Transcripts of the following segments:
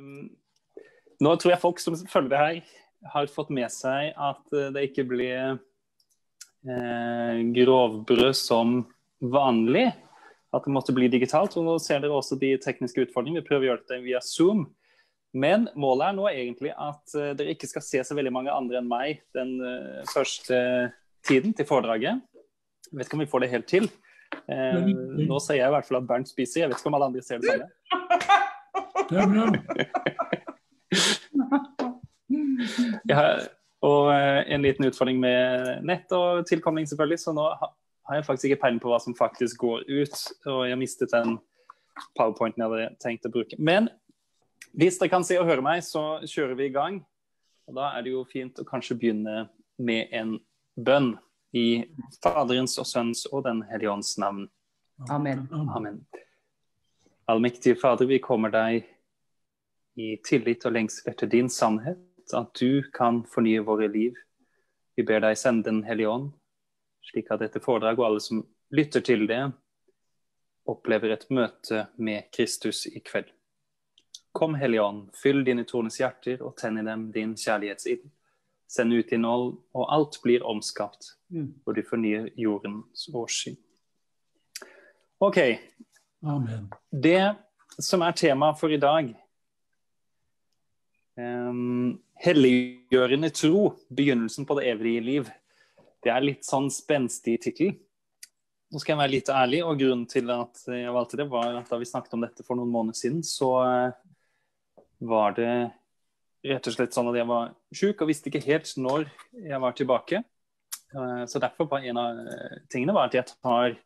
Um, nå tror jeg folk som følger det her, har fått med seg at eh, det ikke blir eh, grovbrød som vanlig. At det måtte bli digitalt. og Nå ser dere også de tekniske utfordringene. Vi prøver å gjøre det via Zoom. Men målet er nå egentlig at uh, dere ikke skal se så veldig mange andre enn meg den uh, første tiden til foredraget. Jeg vet ikke om vi får det helt til. Uh, nå ser jeg i hvert fall at Bernt spiser. Jeg vet ikke om alle andre ser det samme. Det er bra. har, og en liten utfordring med nett og tilkomling, selvfølgelig. Så nå har jeg faktisk ikke peiling på hva som faktisk går ut. Og jeg har mistet den powerpointen jeg hadde tenkt å bruke. Men hvis dere kan se og høre meg, så kjører vi i gang. Og Da er det jo fint å kanskje begynne med en bønn i Faderens og Sønns og Den hellige ånds navn. Amen. Amen. Allmektige Fader, vi kommer deg i tillit og lengsel etter din sannhet, at du kan fornye våre liv. Vi ber deg sende Den hellige ånd, slik at dette foredraget og alle som lytter til det, opplever et møte med Kristus i kveld. Kom, Hellige Ånd, fyll dine troendes hjerter og tenn i dem din kjærlighetsild. Send ut innhold, og alt blir omskapt, og du fornyer jordens årssyn. OK. Amen. Det som er tema for i dag um, Helliggjørende tro, begynnelsen på det evige liv. Det er litt sånn spenstig tittel. Nå skal jeg være litt ærlig, og grunnen til at jeg valgte det, var at da vi snakket om dette for noen måneder siden, så var det rett og slett sånn at jeg var sjuk og visste ikke helt når jeg var tilbake. Eh, så derfor var en av tingene var at jeg tar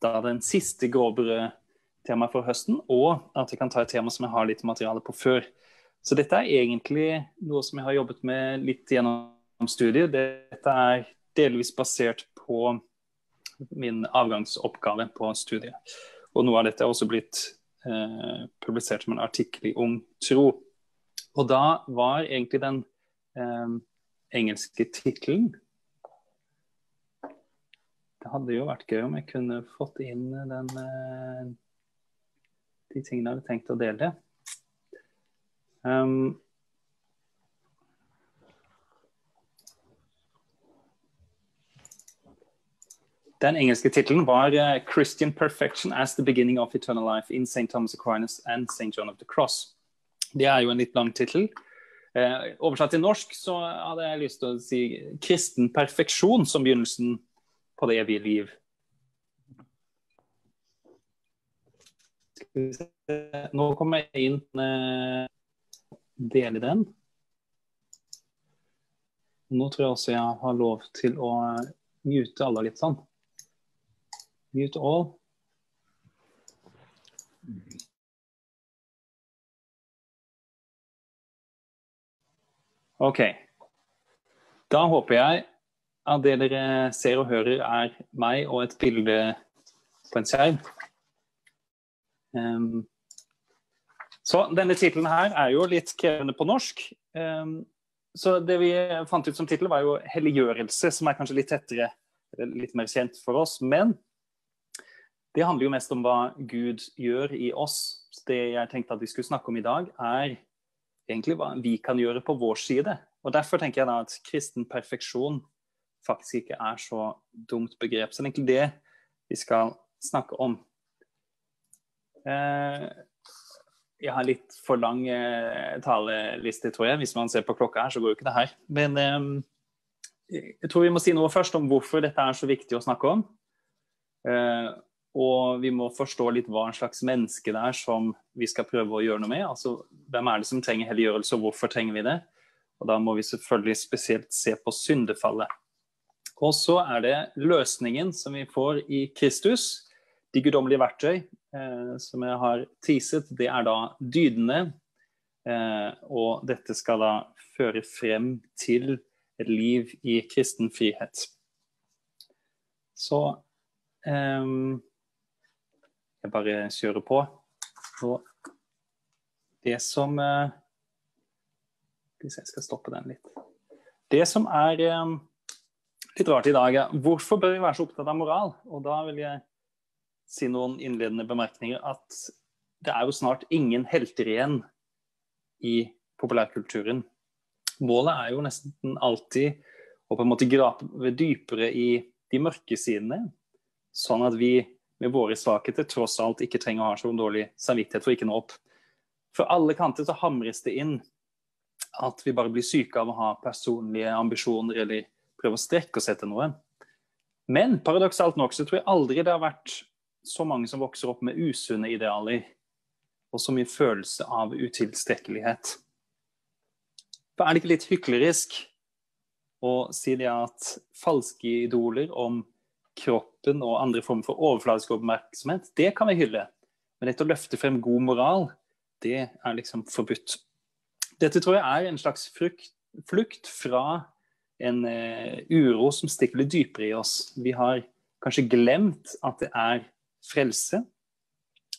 da den siste gråbrødtemaet for høsten, og at jeg kan ta et tema som jeg har litt materiale på før. Så dette er egentlig noe som jeg har jobbet med litt gjennom studiet. Dette er delvis basert på min avgangsoppgave på studiet. Og noe av dette er også blitt eh, publisert som en artikkel i Ung Tro. Og da var egentlig den eh, engelske tittelen Det hadde jo vært gøy om jeg kunne fått inn den eh, de tingene jeg hadde tenkt å dele. Um, Den engelske tittelen var uh, 'Christian Perfection as the Beginning of Eternal Life in St. Thomas Aquinas and St. John of the Cross'. Det er jo en litt lang tittel. Uh, oversatt til norsk så hadde jeg lyst til å si 'Kristen perfeksjon som begynnelsen på det evige liv'. Nå kommer jeg inn uh, del i den. Nå tror jeg også jeg har lov til å mute alle litt sånn. Mute all. OK. Da håper jeg at det dere ser og hører, er meg og et bilde på en skjerm. Um, så denne tittelen her er jo litt krevende på norsk. Um, så det vi fant ut som tittel, var jo 'helliggjørelse', som er kanskje litt tettere, litt mer kjent for oss. Men det handler jo mest om hva Gud gjør i oss. Det jeg tenkte at vi skulle snakke om i dag, er egentlig hva vi kan gjøre på vår side. Og Derfor tenker jeg da at kristen perfeksjon faktisk ikke er så dumt begrep. Så det er egentlig det vi skal snakke om. Eh, jeg har litt for lang eh, taleliste, tror jeg. Hvis man ser på klokka her, så går jo ikke det her. Men eh, jeg tror vi må si noe først om hvorfor dette er så viktig å snakke om. Og vi må forstå litt hva en slags menneske det er som vi skal prøve å gjøre noe med. Altså, hvem er det som trenger helliggjørelse, og hvorfor trenger vi det? Og Da må vi selvfølgelig spesielt se på syndefallet. Og så er det løsningen som vi får i Kristus. De guddommelige verktøy eh, som jeg har teaset, det er da dydene. Eh, og dette skal da føre frem til et liv i kristen frihet. Så eh, jeg bare kjører på. Og det som eh, Hvis jeg skal stoppe den litt. Det som er eh, litt rart i dag, er hvorfor bør vi være så opptatt av moral? Og da vil jeg si noen innledende bemerkninger at det er jo snart ingen helter igjen i populærkulturen. Målet er jo nesten alltid å på en måte grave dypere i de mørke sidene, sånn at vi med våre svakheter tross alt ikke trenger å ha så dårlig samvittighet for ikke å nå opp. For alle kanter så hamres det inn at vi bare blir syke av å ha personlige ambisjoner eller prøve å strekke oss etter noe. Men paradoksalt nok så tror jeg aldri det har vært så mange som vokser opp med usunne idealer og så mye følelse av utilstrekkelighet. For er det ikke litt hyklerisk å si det at falske idoler om kroppen og andre former for overfladisk oppmerksomhet, det kan vi hylle. Men dette å løfte frem god moral, det er liksom forbudt. Dette tror jeg er en slags frukt, flukt fra en uh, uro som stikker litt dypere i oss. Vi har kanskje glemt at det er frelse.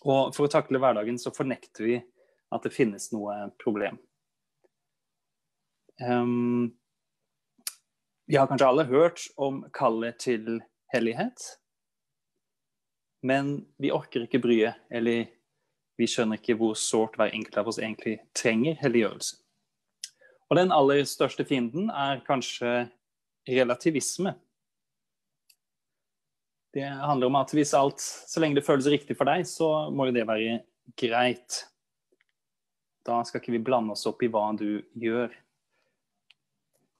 Og for å takle hverdagen så fornekter vi at det finnes noe problem. Um, vi har kanskje alle hørt om kallet til hellighet. Men vi orker ikke bryet, eller vi skjønner ikke hvor sårt hver enkelt av oss egentlig trenger helliggjørelse. Og den aller største fienden er kanskje relativisme. Det handler om at hvis alt, så lenge det føles riktig for deg, så må jo det være greit. Da skal ikke vi blande oss opp i hva du gjør.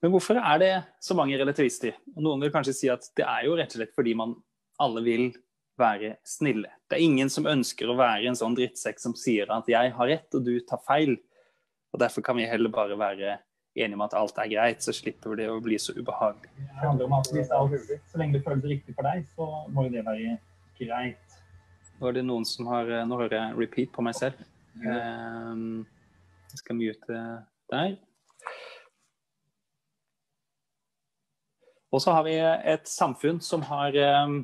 Men hvorfor er det så mange relativister? Noen vil kanskje si at det er jo rett og slett fordi man alle vil være snille. Det er ingen som ønsker å være en sånn drittsekk som sier at 'jeg har rett og du tar feil'. Og Derfor kan vi heller bare være enige om at alt er greit, så slipper det å bli så ubehagelig. Det handler om at hvis alt, Så lenge det føles riktig for deg, så må jo det være greit. Nå er det noen som har Nå hører jeg repeat på meg selv. Um, jeg skal mute der. Og så har vi et samfunn som har um,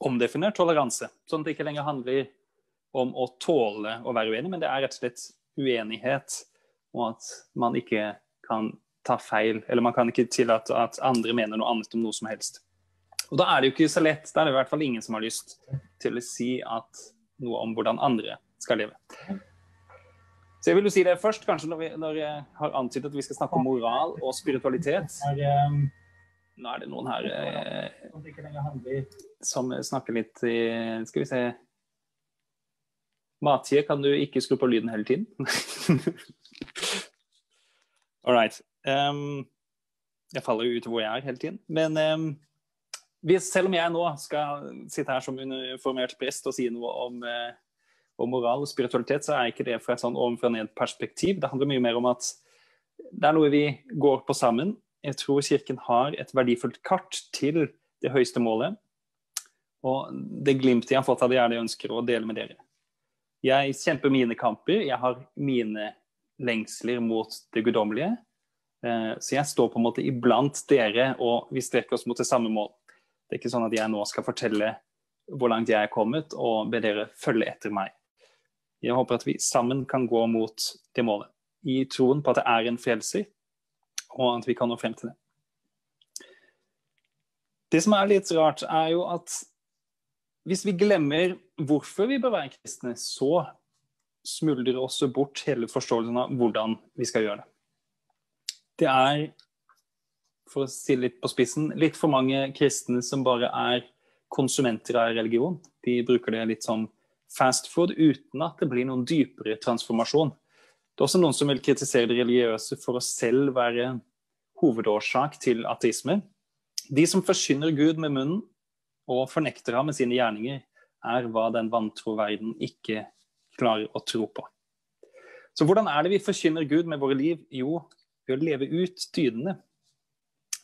omdefinert toleranse. Sånn at det ikke lenger handler om å tåle å være uenig, men det er rett og slett uenighet. Og at man ikke kan ta feil, eller man kan ikke tillate at andre mener noe annet om noe som helst. Og da er det jo ikke så lett. Da er det i hvert fall ingen som har lyst til å si at noe om hvordan andre skal leve. Så jeg vil jo si det først, kanskje når, vi, når jeg har antydet at vi skal snakke om moral og spiritualitet. Um, nå er det noen her eh, som snakker litt i Skal vi se Matje, kan du ikke skru på lyden hele tiden? All right. Um, jeg faller jo ut hvor jeg er hele tiden. Men um, hvis, selv om jeg nå skal sitte her som uniformert prest og si noe om, uh, om moral og spiritualitet, så er ikke det fra et sånn ovenfra-ned-perspektiv. Det handler mye mer om at det er noe vi går på sammen, jeg tror Kirken har et verdifullt kart til det høyeste målet. Og det glimtet jeg har fått av det, er det jeg ønsker å dele med dere. Jeg kjemper mine kamper, jeg har mine lengsler mot det guddommelige. Eh, så jeg står på en måte iblant dere, og vi strekker oss mot det samme mål. Det er ikke sånn at jeg nå skal fortelle hvor langt jeg er kommet, og be dere følge etter meg. Jeg håper at vi sammen kan gå mot det målet, i troen på at det er en frelser, og at vi kan nå frem til det. Det som er litt rart, er jo at hvis vi glemmer hvorfor vi bør være kristne, så smuldrer også bort hele forståelsen av hvordan vi skal gjøre det. Det er, for å si litt på spissen, litt for mange kristne som bare er konsumenter av religion. De bruker det litt som fast food uten at det blir noen dypere transformasjon. Det er også noen som vil kritisere det religiøse for å selv være hovedårsak til ateisme. De som forsyner Gud med munnen og fornekter ham med sine gjerninger, er hva den vantro verden ikke klarer å tro på. Så hvordan er det vi forkynner Gud med våre liv? Jo, ved å leve ut dydene.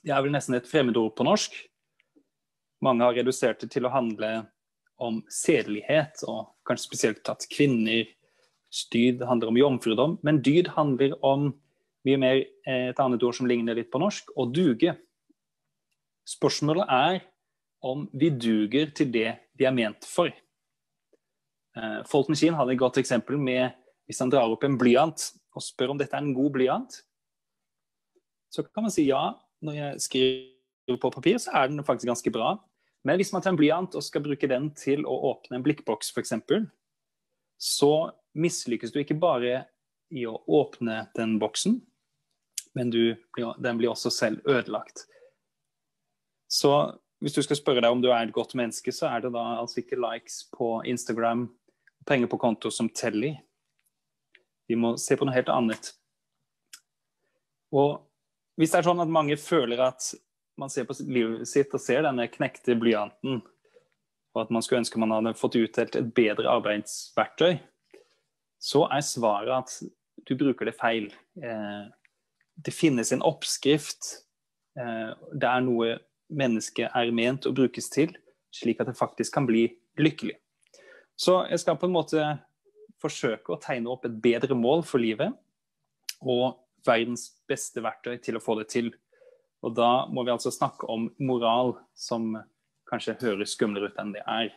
Det er vel nesten et fremmedord på norsk. Mange har redusert det til å handle om sedelighet, og kanskje spesielt at kvinner Dyd handler om jomfrudom, men dyd handler om mye mer eh, et annet ord som ligner litt på norsk, å duge. Spørsmålet er om vi duger til det vi er ment for. Eh, Folten Kien hadde et godt eksempel med hvis han drar opp en blyant og spør om dette er en god blyant, så kan man si ja. Når jeg skriver på papir, så er den faktisk ganske bra. Men hvis man tar en blyant og skal bruke den til å åpne en blikkboks, f.eks., så mislykkes du ikke bare i å åpne den boksen, men du, den blir også selv ødelagt. Så hvis du skal spørre deg om du er et godt menneske, så er det da altså ikke likes på Instagram, penger på konto som teller. Vi må se på noe helt annet. Og hvis det er sånn at mange føler at man ser på livet sitt og ser denne knekte blyanten, og at man skulle ønske man hadde fått utdelt et bedre arbeidsverktøy, så er svaret at du bruker det feil. Eh, det finnes en oppskrift. Eh, det er noe mennesket er ment å brukes til, slik at det faktisk kan bli lykkelig. Så jeg skal på en måte forsøke å tegne opp et bedre mål for livet, og verdens beste verktøy til å få det til. Og da må vi altså snakke om moral, som kanskje høres skumlere ut enn det er.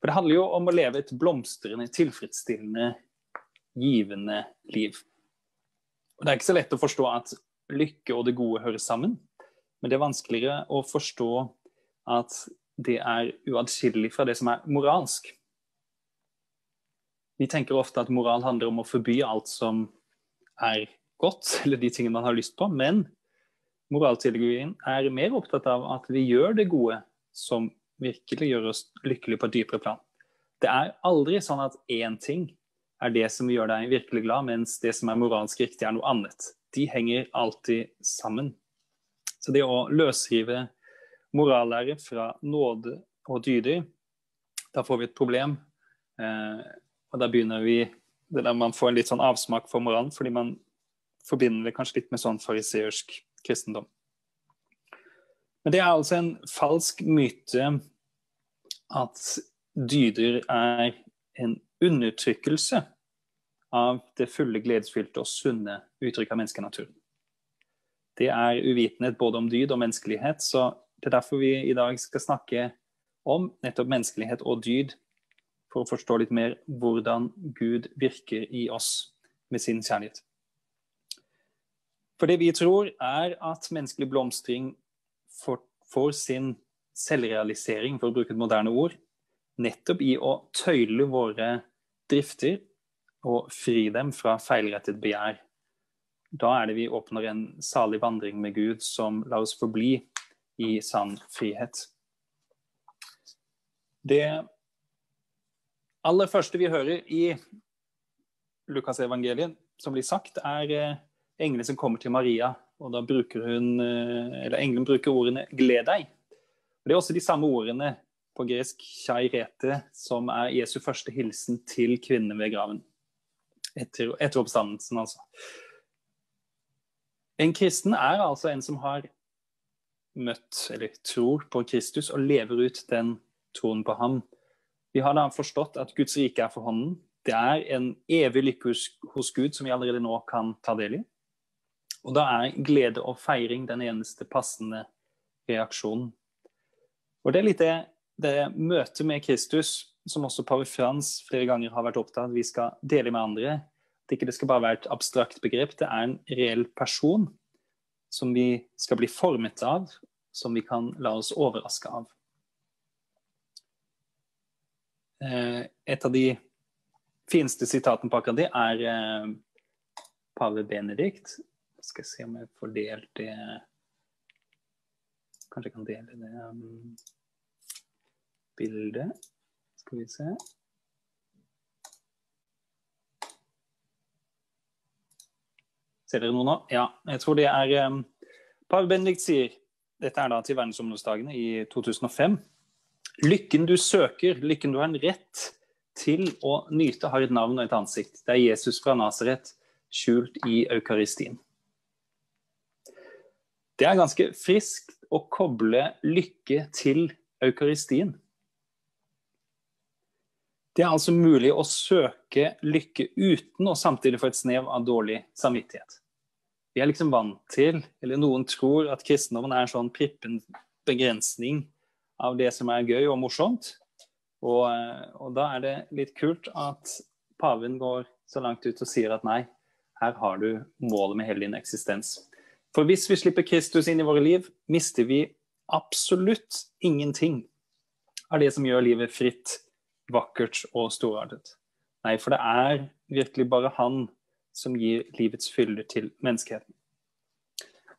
For det handler jo om å leve et blomstrende, tilfredsstillende, givende liv. Og Det er ikke så lett å forstå at lykke og det gode hører sammen, men det er vanskeligere å forstå at det er uatskillelig fra det som er moralsk. Vi tenker ofte at moral handler om å forby alt som er godt, eller de tingene man har lyst på, men moralteologien er mer opptatt av at vi gjør det gode som virkelig gjør oss lykkelige på et dypere plan. Det er aldri sånn at én ting er det som gjør deg virkelig glad, mens det som er moralsk riktig, er noe annet. De henger alltid sammen. Så det å løsrive morallære fra nåde og dyder, da får vi et problem. Eh, og da begynner vi det der man får en litt sånn avsmak for moralen, fordi man forbinder det kanskje litt med sånn fariseersk kristendom. Men det er altså en falsk myte at dyder er en undertrykkelse av det fulle, gledesfylte og sunne uttrykket av menneskenaturen. Det er uvitenhet både om dyd og menneskelighet, så det er derfor vi i dag skal snakke om nettopp menneskelighet og dyd, for å forstå litt mer hvordan Gud virker i oss med sin kjærlighet. For det vi tror, er at menneskelig blomstring får, sin selvrealisering, for å bruke et moderne ord, nettopp i å tøyle våre drifter og fri dem fra feilrettet begjær. Da er det vi åpner en salig vandring med Gud som lar oss forbli i sann frihet. Det aller første vi hører i Lukasevangeliet, som blir sagt, er eh, englene som kommer til Maria. og da bruker hun, eh, eller Engelen bruker ordene 'gled deg'. Det er også de samme ordene på gresk 'chairete', som er Jesu første hilsen til kvinnene ved graven. Etter, etter oppstandelsen, altså. En kristen er altså en som har møtt, eller tror på Kristus, og lever ut den troen på ham. Vi har da forstått at Guds rike er for hånden. Det er en evig lykke hos Gud som vi allerede nå kan ta del i. Og da er glede og feiring den eneste passende reaksjonen. Og det er litt det, det møtet med Kristus som også pave Frans flere ganger har vært opptatt av vi skal dele med andre. At ikke det skal bare være et abstrakt begrep, det er en reell person som vi skal bli formet av, som vi kan la oss overraske av. Eh, et av de fineste sitatene på akkurat det er eh, pave Benedikt, skal se om jeg får delt det Kanskje jeg kan dele det um, bildet. Skal vi se. Ser dere noe nå? Ja. Jeg tror det er um, Pave Benedikt sier Dette er da til verdensområdsdagene i 2005. Lykken du søker, lykken du har en rett til å nyte, har et navn og et ansikt. Det er Jesus fra Nasaret skjult i eukaristien. Det er ganske friskt å koble lykke til eukaristien. Det er altså mulig å søke lykke uten å samtidig få et snev av dårlig samvittighet. Vi er liksom vant til, eller noen tror, at kristendommen er en sånn prippen begrensning av det som er gøy og morsomt. Og, og, da er det litt kult at paven går så langt ut og sier at nei, her har du målet med hele din eksistens. For hvis vi slipper Kristus inn i våre liv, mister vi absolutt ingenting av det som gjør livet fritt, vakkert og storartet. Nei, for det er virkelig bare Han som gir livets fylde til menneskeheten.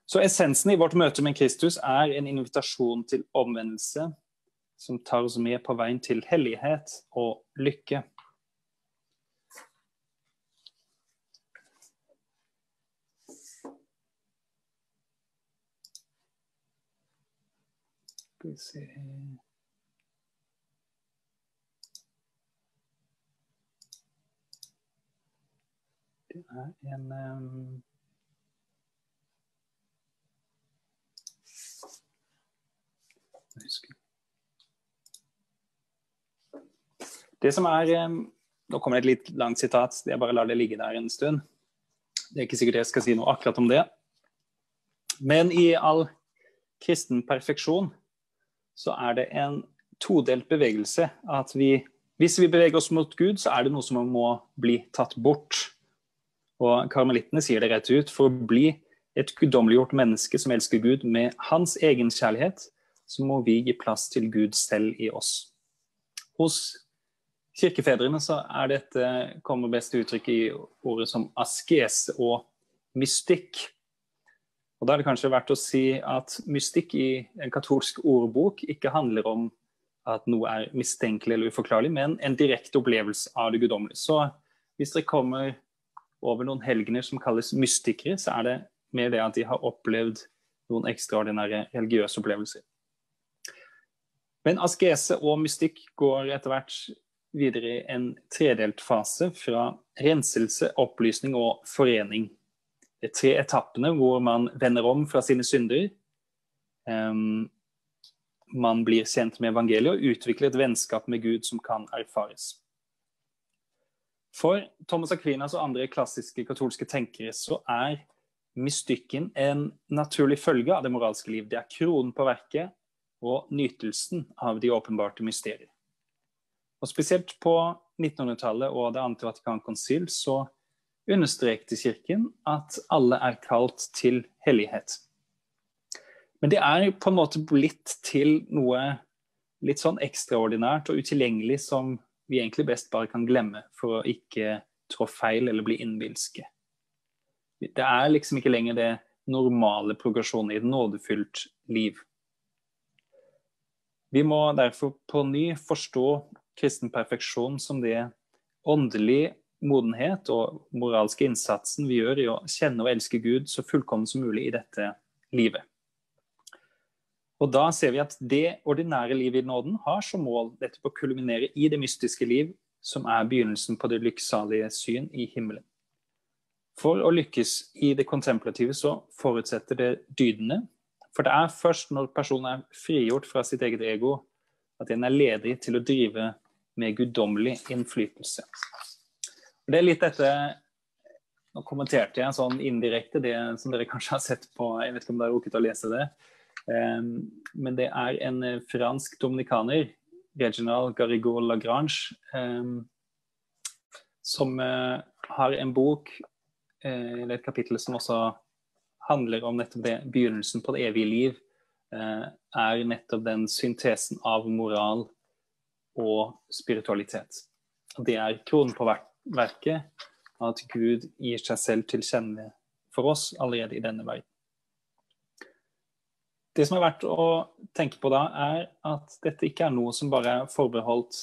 Så essensen i vårt møte med Kristus er en invitasjon til omvendelse som tar oss med på veien til hellighet og lykke. Skal vi se Det er en um Det som er Nå kommer det et litt langt sitat, jeg bare lar det ligge der en stund. Det er ikke sikkert jeg skal si noe akkurat om det. Men i all kristen perfeksjon så er det en todelt bevegelse. At vi, hvis vi beveger oss mot Gud, så er det noe som må bli tatt bort. Og karmelittene sier det rett ut. For å bli et guddommeliggjort menneske som elsker Gud med hans egen kjærlighet, så må vi gi plass til Gud selv i oss. Hos kirkefedrene så er dette kommer best til uttrykk i ordet som askes og mystikk. Og Da er det kanskje verdt å si at mystikk i en katolsk ordbok ikke handler om at noe er mistenkelig eller uforklarlig, men en direkte opplevelse av det guddommelige. Så hvis dere kommer over noen helgener som kalles mystikere, så er det mer det at de har opplevd noen ekstraordinære religiøse opplevelser. Men askese og mystikk går etter hvert videre i en tredelt fase fra renselse, opplysning og forening. Det er tre etappene hvor man vender om fra sine synder. Um, man blir kjent med evangeliet og utvikler et vennskap med Gud som kan erfares. For Thomas Aquinas og andre klassiske katolske tenkere så er mystikken en naturlig følge av det moralske liv. Det er kronen på verket og nytelsen av de åpenbarte mysterier. Og Spesielt på 1900-tallet og det andre Vatikankonsil så understrekte Kirken at alle er kalt til hellighet. Men det er på en måte blitt til noe litt sånn ekstraordinært og utilgjengelig som vi egentlig best bare kan glemme for å ikke trå feil eller bli innbilske. Det er liksom ikke lenger det normale progresjonen i et nådefylt liv. Vi må derfor på ny forstå kristen perfeksjon som det åndelig modenhet og moralske innsatsen vi gjør i å kjenne og elske Gud så fullkomment som mulig i dette livet. Og Da ser vi at det ordinære livet i nåden har som mål dette på å kulminere i det mystiske liv, som er begynnelsen på det lykksalige syn i himmelen. For å lykkes i det kontemplative så forutsetter det dydene, for det er først når personen er frigjort fra sitt eget ego, at den er ledig til å drive med guddommelig innflytelse. Det er litt dette Nå kommenterte jeg sånn indirekte det som dere kanskje har sett på Jeg vet ikke om dere har rukket å lese det. Ehm, men det er en fransk dominikaner, Reginald Garrigou Lagrange, ehm, som eh, har en bok, eh, eller et kapittel som også handler om nettopp det, begynnelsen på det evige liv, eh, er nettopp den syntesen av moral og spiritualitet. Det er kronen på verket at Gud gir seg selv til kjenne for oss allerede i denne verden. Det som er verdt å tenke på da, er at dette ikke er noe som bare er forbeholdt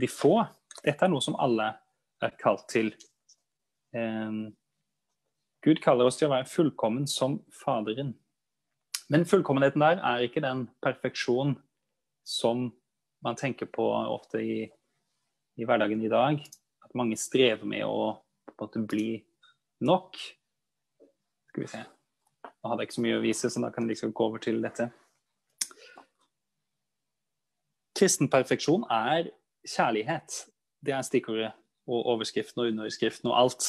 de få. Dette er noe som alle er kalt til. Eh, Gud kaller oss til å være fullkommen som Faderen. Men fullkommenheten der er ikke den perfeksjon som man tenker på ofte i, i, hverdagen i dag. At mange strever med å på en måte bli nok. Skal vi se. Nå hadde jeg ikke så mye å vise, så da kan jeg liksom gå over til dette. Kristen perfeksjon er kjærlighet. Det er stikkordet og overskriften og underskriften og alt.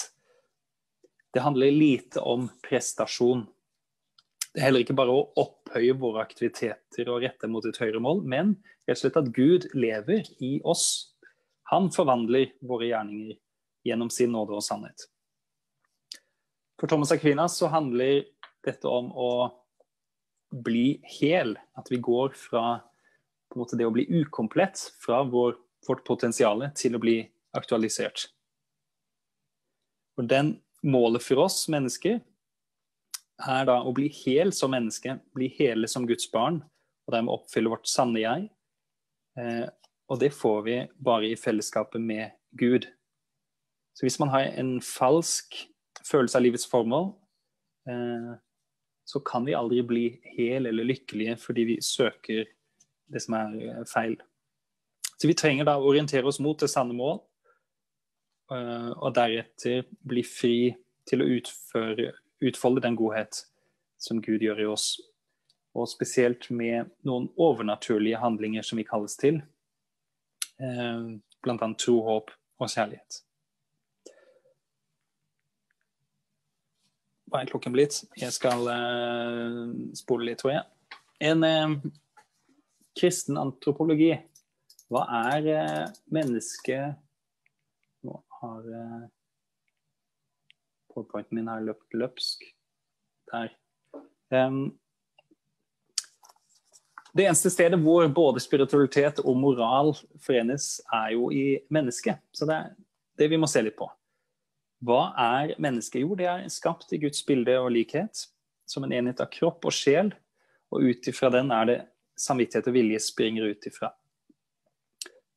Det handler lite om prestasjon. Det er heller ikke bare å opphøye våre aktiviteter og rette mot et høyere mål, men rett og slett at Gud lever i oss. Han forvandler våre gjerninger gjennom sin nåde og sannhet. For Thomas Aquinas så handler dette om å bli hel. At vi går fra måte, det å bli ukomplett, fra vår, vårt potensial, til å bli aktualisert. Og den målet for oss mennesker er da å bli hel som menneske, bli hele som Guds barn, og dermed oppfylle vårt sanne jeg. Eh, og det får vi bare i fellesskapet med Gud. Så hvis man har en falsk følelse av livets formål, eh, så kan vi aldri bli hel eller lykkelige fordi vi søker det som er eh, feil. Så vi trenger da å orientere oss mot det sanne mål, eh, og deretter bli fri til å utføre, utfolde den godhet som Gud gjør i oss. Og spesielt med noen overnaturlige handlinger som vi kalles til. Bl.a. tro, håp og kjærlighet. Hva er klokken blitt? Jeg skal uh, spole litt, tror jeg. En uh, kristen antropologi. Hva er uh, mennesket Nå har uh, powerpointen min har løpt løpsk. Der. Um, det eneste stedet hvor både spiritualitet og moral forenes, er jo i mennesket. Så det er det vi må se litt på. Hva er mennesket? Jo, det er skapt i Guds bilde og likhet, som en enhet av kropp og sjel. Og ut ifra den er det samvittighet og vilje springer ut ifra.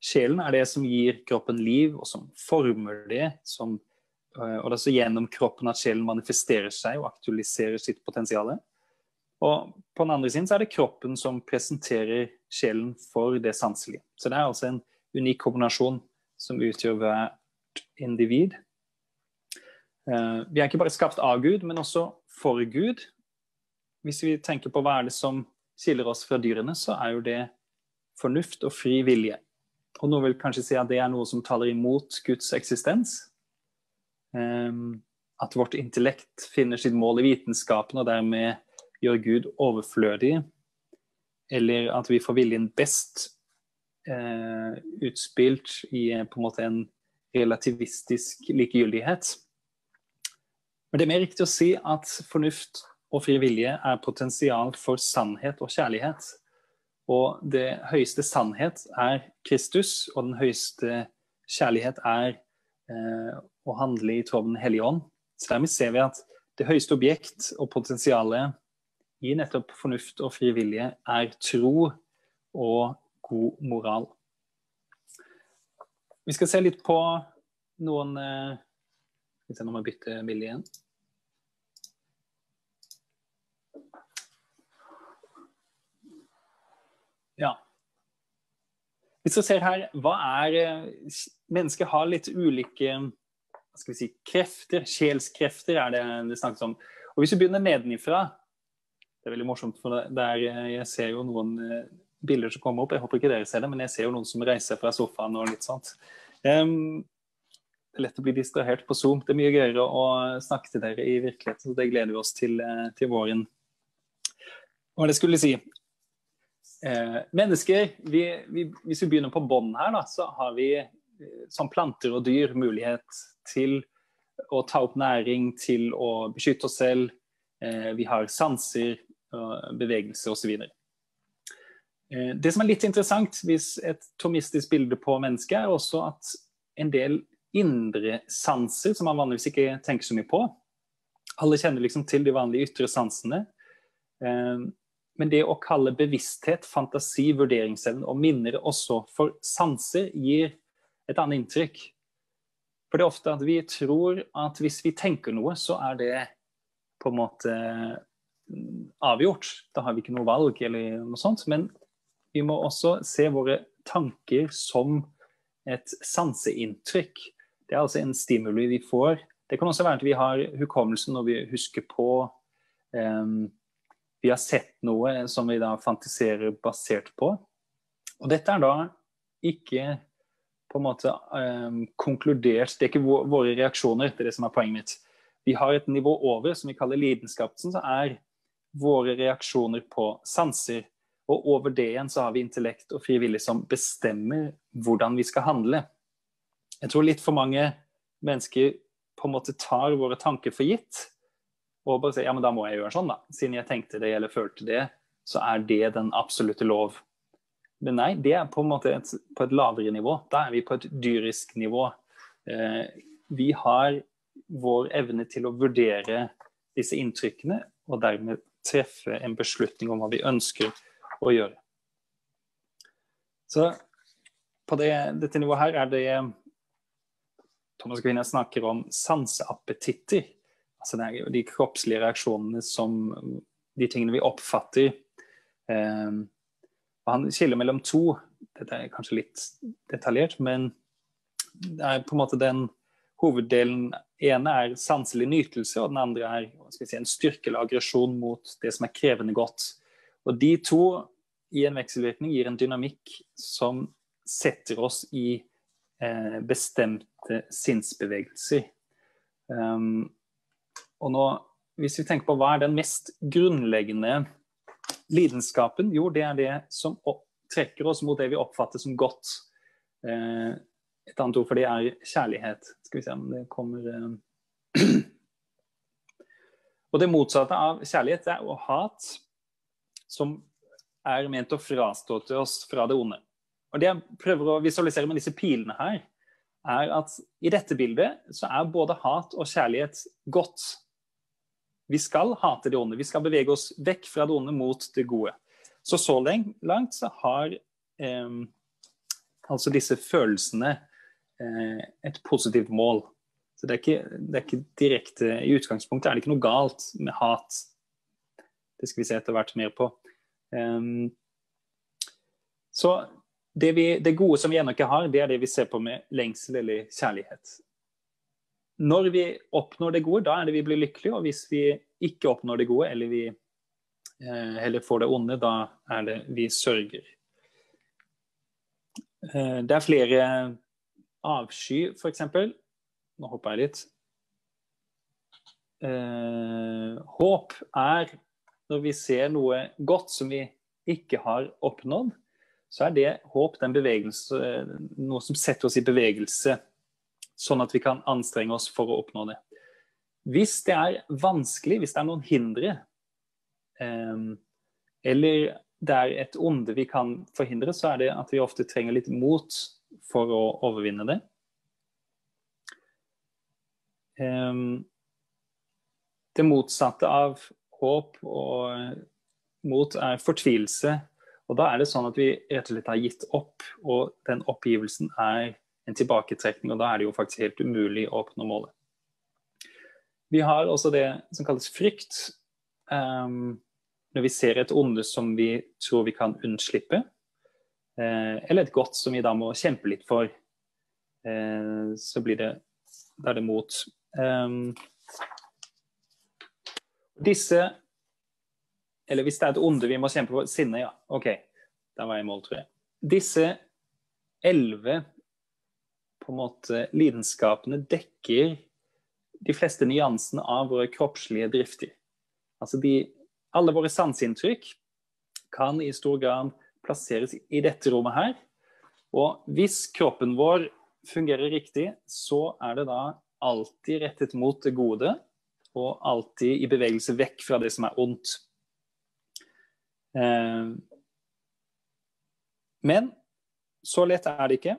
Sjelen er det som gir kroppen liv, og som former det. Som, øh, og det er så gjennom kroppen at sjelen manifesterer seg og aktualiserer sitt potensial. Og på den andre siden så er det kroppen som presenterer sjelen for det sanselige. Så det er altså en unik kombinasjon som utgjør hvert individ. Eh, vi er ikke bare skapt av Gud, men også for Gud. Hvis vi tenker på hva er det som skiller oss fra dyrene, så er jo det fornuft og fri vilje. Og noen vil kanskje si at det er noe som taler imot Guds eksistens. Ehm, at vårt intellekt finner sitt mål i vitenskapen og dermed gjør Gud overflødig. Eller at vi får viljen best eh, utspilt i på en måte en relativistisk likegyldighet. Men det er mer riktig å si at fornuft og fri vilje er potensial for sannhet og kjærlighet. Og det høyeste sannhet er Kristus, og den høyeste kjærlighet er eh, å handle i tråd med Den hellige ånd. Så dermed ser vi at det høyeste objekt og potensialet i nettopp fornuft og fri vilje er tro og god moral. Vi skal se litt på noen eh, Vi se om vi bytter bilde igjen. Ja. Hvis vi ser her, hva er Mennesket Mennesker har litt ulike hva skal vi si, krefter. Sjelskrefter er det det snakkes om. Og Hvis vi begynner nedenifra Det er veldig morsomt, for der eh, jeg ser jo noen eh, bilder som kommer opp. Jeg håper ikke dere ser det, men jeg ser jo noen som reiser fra sofaen og litt sånt. Um, lett å bli distrahert på Zoom. Det er mye gøyere å snakke til dere i virkeligheten, så det gleder vi oss til til våren. Hva det skulle si. Eh, mennesker, vi, vi, Hvis vi begynner på bånn her, da, så har vi eh, som planter og dyr mulighet til å ta opp næring, til å beskytte oss selv. Eh, vi har sanser, bevegelse osv. Eh, det som er litt interessant hvis et tomistisk bilde på mennesket, er også at en del indre sanser som man vanligvis ikke tenker så mye på Alle kjenner liksom til de vanlige ytre sansene. Eh, men det å kalle bevissthet, fantasi, vurderingsevne og minner også for sanser, gir et annet inntrykk. For det er ofte at vi tror at hvis vi tenker noe, så er det på en måte mm, avgjort. Da har vi ikke noe valg eller noe sånt. Men vi må også se våre tanker som et sanseinntrykk. Det er altså en stimuli vi får. Det kan også være at vi har hukommelsen når vi husker på um, vi har sett noe som vi da fantiserer basert på. Og dette er da ikke på en måte um, konkludert Det er ikke våre reaksjoner, det er det som er poenget mitt. Vi har et nivå over som vi kaller lidenskapsen, som er våre reaksjoner på sanser. Og over det igjen så har vi intellekt og frivillig som bestemmer hvordan vi skal handle. Jeg tror litt for mange mennesker på en måte tar våre tanker for gitt og bare sier ja, men da må jeg gjøre sånn, da. Siden jeg tenkte det eller følte det, så er det den absolutte lov. Men nei, det er på en måte et, på et lavere nivå. Da er vi på et dyrisk nivå. Eh, vi har vår evne til å vurdere disse inntrykkene, og dermed treffe en beslutning om hva vi ønsker å gjøre. Så på det, dette nivået her er det Thomas Aquinas snakker om sanseappetitter. Altså det er de kroppslige reaksjonene som De tingene vi oppfatter. Eh, og han skiller mellom to. Dette er kanskje litt detaljert, men det er på en måte den hoveddelen ene er sanselig nytelse, og den andre er si, en styrke eller aggresjon mot det som er krevende godt. Og De to i en vekselvirkning gir en dynamikk som setter oss i bestemte sinnsbevegelser. Um, og nå, hvis vi tenker på hva er den mest grunnleggende lidenskapen? Jo, det er det som trekker oss mot det vi oppfatter som godt. Eh, et annet ord for det er kjærlighet. Skal vi se om det kommer eh. Og det motsatte av kjærlighet er jo hat, som er ment å frastå til oss fra det onde. Og Det jeg prøver å visualisere med disse pilene her, er at i dette bildet så er både hat og kjærlighet godt. Vi skal hate det onde. Vi skal bevege oss vekk fra det onde mot det gode. Så så langt så har eh, altså disse følelsene eh, et positivt mål. Så det er, ikke, det er ikke direkte I utgangspunktet er det ikke noe galt med hat. Det skal vi se etter hvert mer på. Um, så det, vi, det, gode som vi ennå ikke har, det er det vi ser på med lengsel eller kjærlighet. Når vi oppnår det gode, da er det vi blir lykkelige. Og hvis vi ikke oppnår det gode, eller vi eh, heller får det onde, da er det vi sørger. Eh, det er flere avsky, f.eks. Nå hopper jeg litt. Eh, håp er når vi ser noe godt som vi ikke har oppnådd så er det håp noe som setter oss i bevegelse, sånn at vi kan anstrenge oss for å oppnå det. Hvis det er vanskelig, hvis det er noen hindre, eh, eller det er et onde vi kan forhindre, så er det at vi ofte trenger litt mot for å overvinne det. Eh, det motsatte av håp og mot er fortvilelse og Da er det sånn at vi rett og slett har gitt opp, og den oppgivelsen er en tilbaketrekning. og Da er det jo faktisk helt umulig å oppnå målet. Vi har også det som kalles frykt. Um, når vi ser et onde som vi tror vi kan unnslippe, uh, eller et godt som vi da må kjempe litt for, uh, så blir det da er det mot. Um, disse eller hvis det er et onde vi må kjempe for Sinne, ja. OK. Da var jeg i mål, tror jeg. Disse elleve på en måte lidenskapene dekker de fleste nyansene av våre kroppslige drifter. Altså de, alle våre sanseinntrykk kan i stor grad plasseres i dette rommet her. Og hvis kroppen vår fungerer riktig, så er det da alltid rettet mot det gode, og alltid i bevegelse vekk fra det som er ondt. Eh, men så lett er det ikke.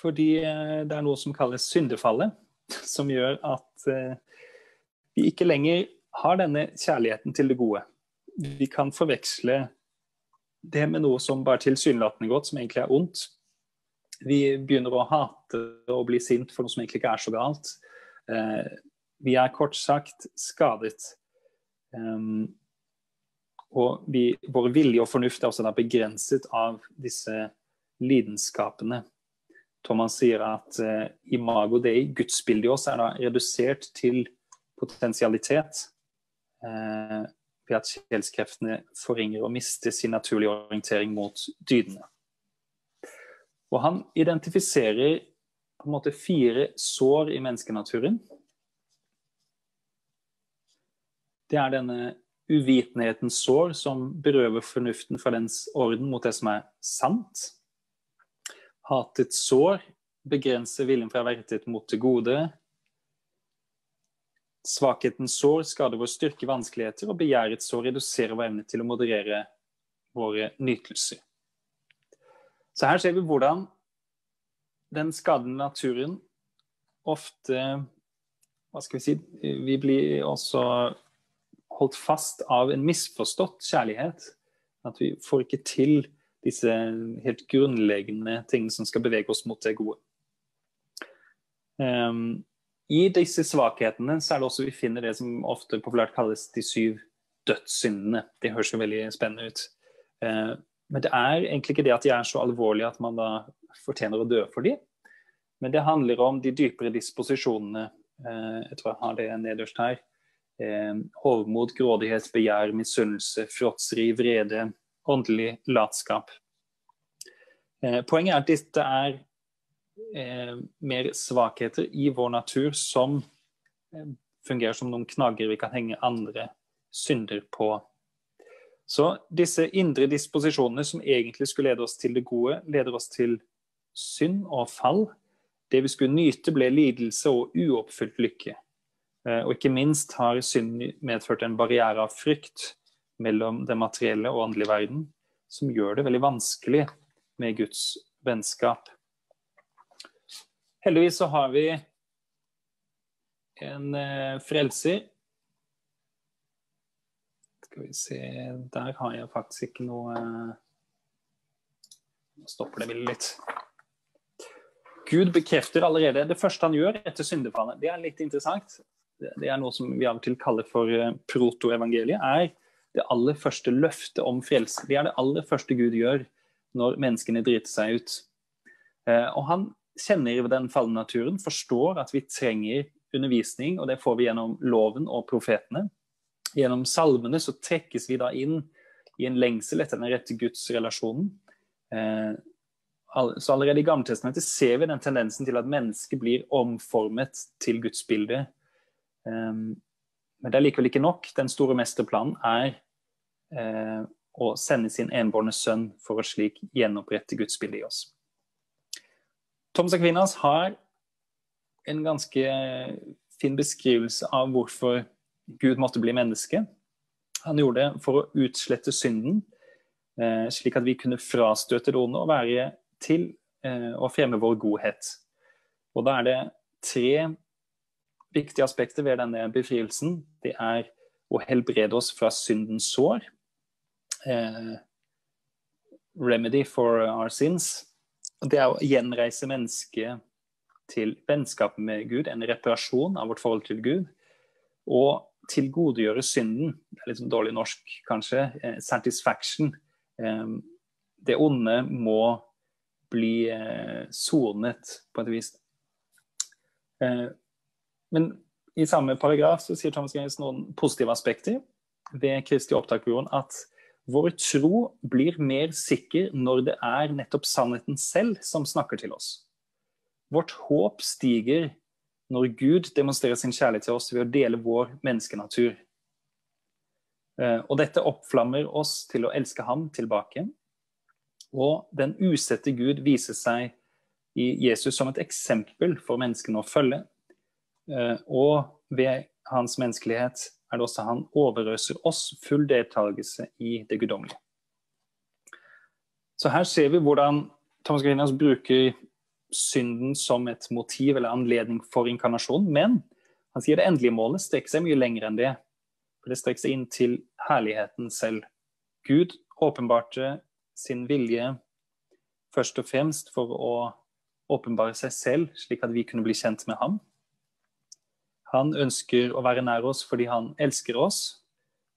Fordi eh, det er noe som kalles syndefallet, som gjør at eh, vi ikke lenger har denne kjærligheten til det gode. Vi kan forveksle det med noe som bare tilsynelatende godt, som egentlig er ondt. Vi begynner å hate og bli sint for noe som egentlig ikke er så galt. Vi er kort sagt skadet. Og vi, vår vilje og fornuft er også da begrenset av disse lidenskapene. Thomas sier at uh, imago dei, gudsbildet i oss, er da redusert til potensialitet. Uh, ved at sjelskreftene forringer og mister sin naturlige orientering mot dydene. Og han identifiserer på en måte fire sår i menneskenaturen. Det er denne uvitenhetens sår som berøver fornuften fra dens orden mot det som er sant. Hatets sår begrenser viljen fra rettet mot det gode. Svakhetens sår skader vår styrke vanskeligheter, og begjærets sår reduserer vår evne til å moderere våre nytelser. Så her ser vi hvordan den skadende naturen ofte hva skal vi si, vi blir også holdt fast av en misforstått kjærlighet. At vi får ikke til disse helt grunnleggende tingene som skal bevege oss mot det gode. Um, I disse svakhetene så er det også vi finner det som ofte populært kalles de syv dødssyndene. Det høres jo veldig spennende ut. Uh, men det er egentlig ikke det at de er så alvorlige at man da fortjener å dø for dem. Men det handler om de dypere disposisjonene. Uh, jeg tror jeg har det nederst her. Uh, hovmod, grådighet, begjær, misunnelse, fråtseri, vrede, åndelig latskap. Poenget er at dette er eh, mer svakheter i vår natur som eh, fungerer som noen knagger vi kan henge andre synder på. Så disse indre disposisjonene som egentlig skulle lede oss til det gode, leder oss til synd og fall. Det vi skulle nyte, ble lidelse og uoppfylt lykke. Eh, og ikke minst har synd medført en barriere av frykt mellom den materielle og åndelige verden, som gjør det veldig vanskelig med Guds vennskap. Heldigvis så har vi en eh, frelser. Skal vi se Der har jeg faktisk ikke noe eh, Nå stopper det bildet litt. Gud bekrefter allerede det første han gjør etter syndefallet. Det er litt interessant. Det er noe som vi av og til kaller for eh, protoevangeliet. er det aller første løftet om frelse. Det er det aller første Gud gjør når menneskene driter seg ut. Og han kjenner den falne naturen, forstår at vi trenger undervisning, og det får vi gjennom loven og profetene. Gjennom salmene så trekkes vi da inn i en lengsel etter den rette gudsrelasjonen. Eh, så allerede i Gammeltestamentet ser vi den tendensen til at mennesket blir omformet til gudsbildet. Eh, men det er likevel ikke nok. Den store mesterplanen er eh, å sende sin enbårne sønn for å slik gjenopprette gudsbildet i oss. Thomas Aquinas har en ganske fin beskrivelse av hvorfor Gud måtte bli menneske. Han gjorde det for å utslette synden, eh, slik at vi kunne frastøte det onde og være til eh, å fremme vår godhet. Og da er det tre viktige aspekter ved denne befrielsen. Det er å helbrede oss fra syndens sår. Eh, remedy for our sins det er å gjenreise mennesket til vennskap med Gud, en reparasjon av vårt forhold til Gud. Og tilgodegjøre synden. Det er litt sånn dårlig norsk, kanskje. Eh, satisfaction. Eh, det onde må bli eh, sonet på et vis. Men i samme paragraf så sier Thomas Gaines noen positive aspekter ved Kristi opptak på jorden. At vår tro blir mer sikker når det er nettopp sannheten selv som snakker til oss. Vårt håp stiger når Gud demonstrerer sin kjærlighet til oss ved å dele vår menneskenatur. Eh, og dette oppflammer oss til å elske ham tilbake. Og den usette Gud viser seg i Jesus som et eksempel for menneskene å følge. Eh, og ved hans menneskelighet er det også han overøser oss full deltakelse i det guddommelige. Så her ser vi hvordan Thomas Grinius bruker synden som et motiv eller anledning for inkarnasjon. Men han sier det endelige målet strekker seg mye lenger enn det. For det strekker seg inn til herligheten selv. Gud åpenbarte sin vilje først og fremst for å åpenbare seg selv, slik at vi kunne bli kjent med ham. Han ønsker å være nær oss fordi han elsker oss,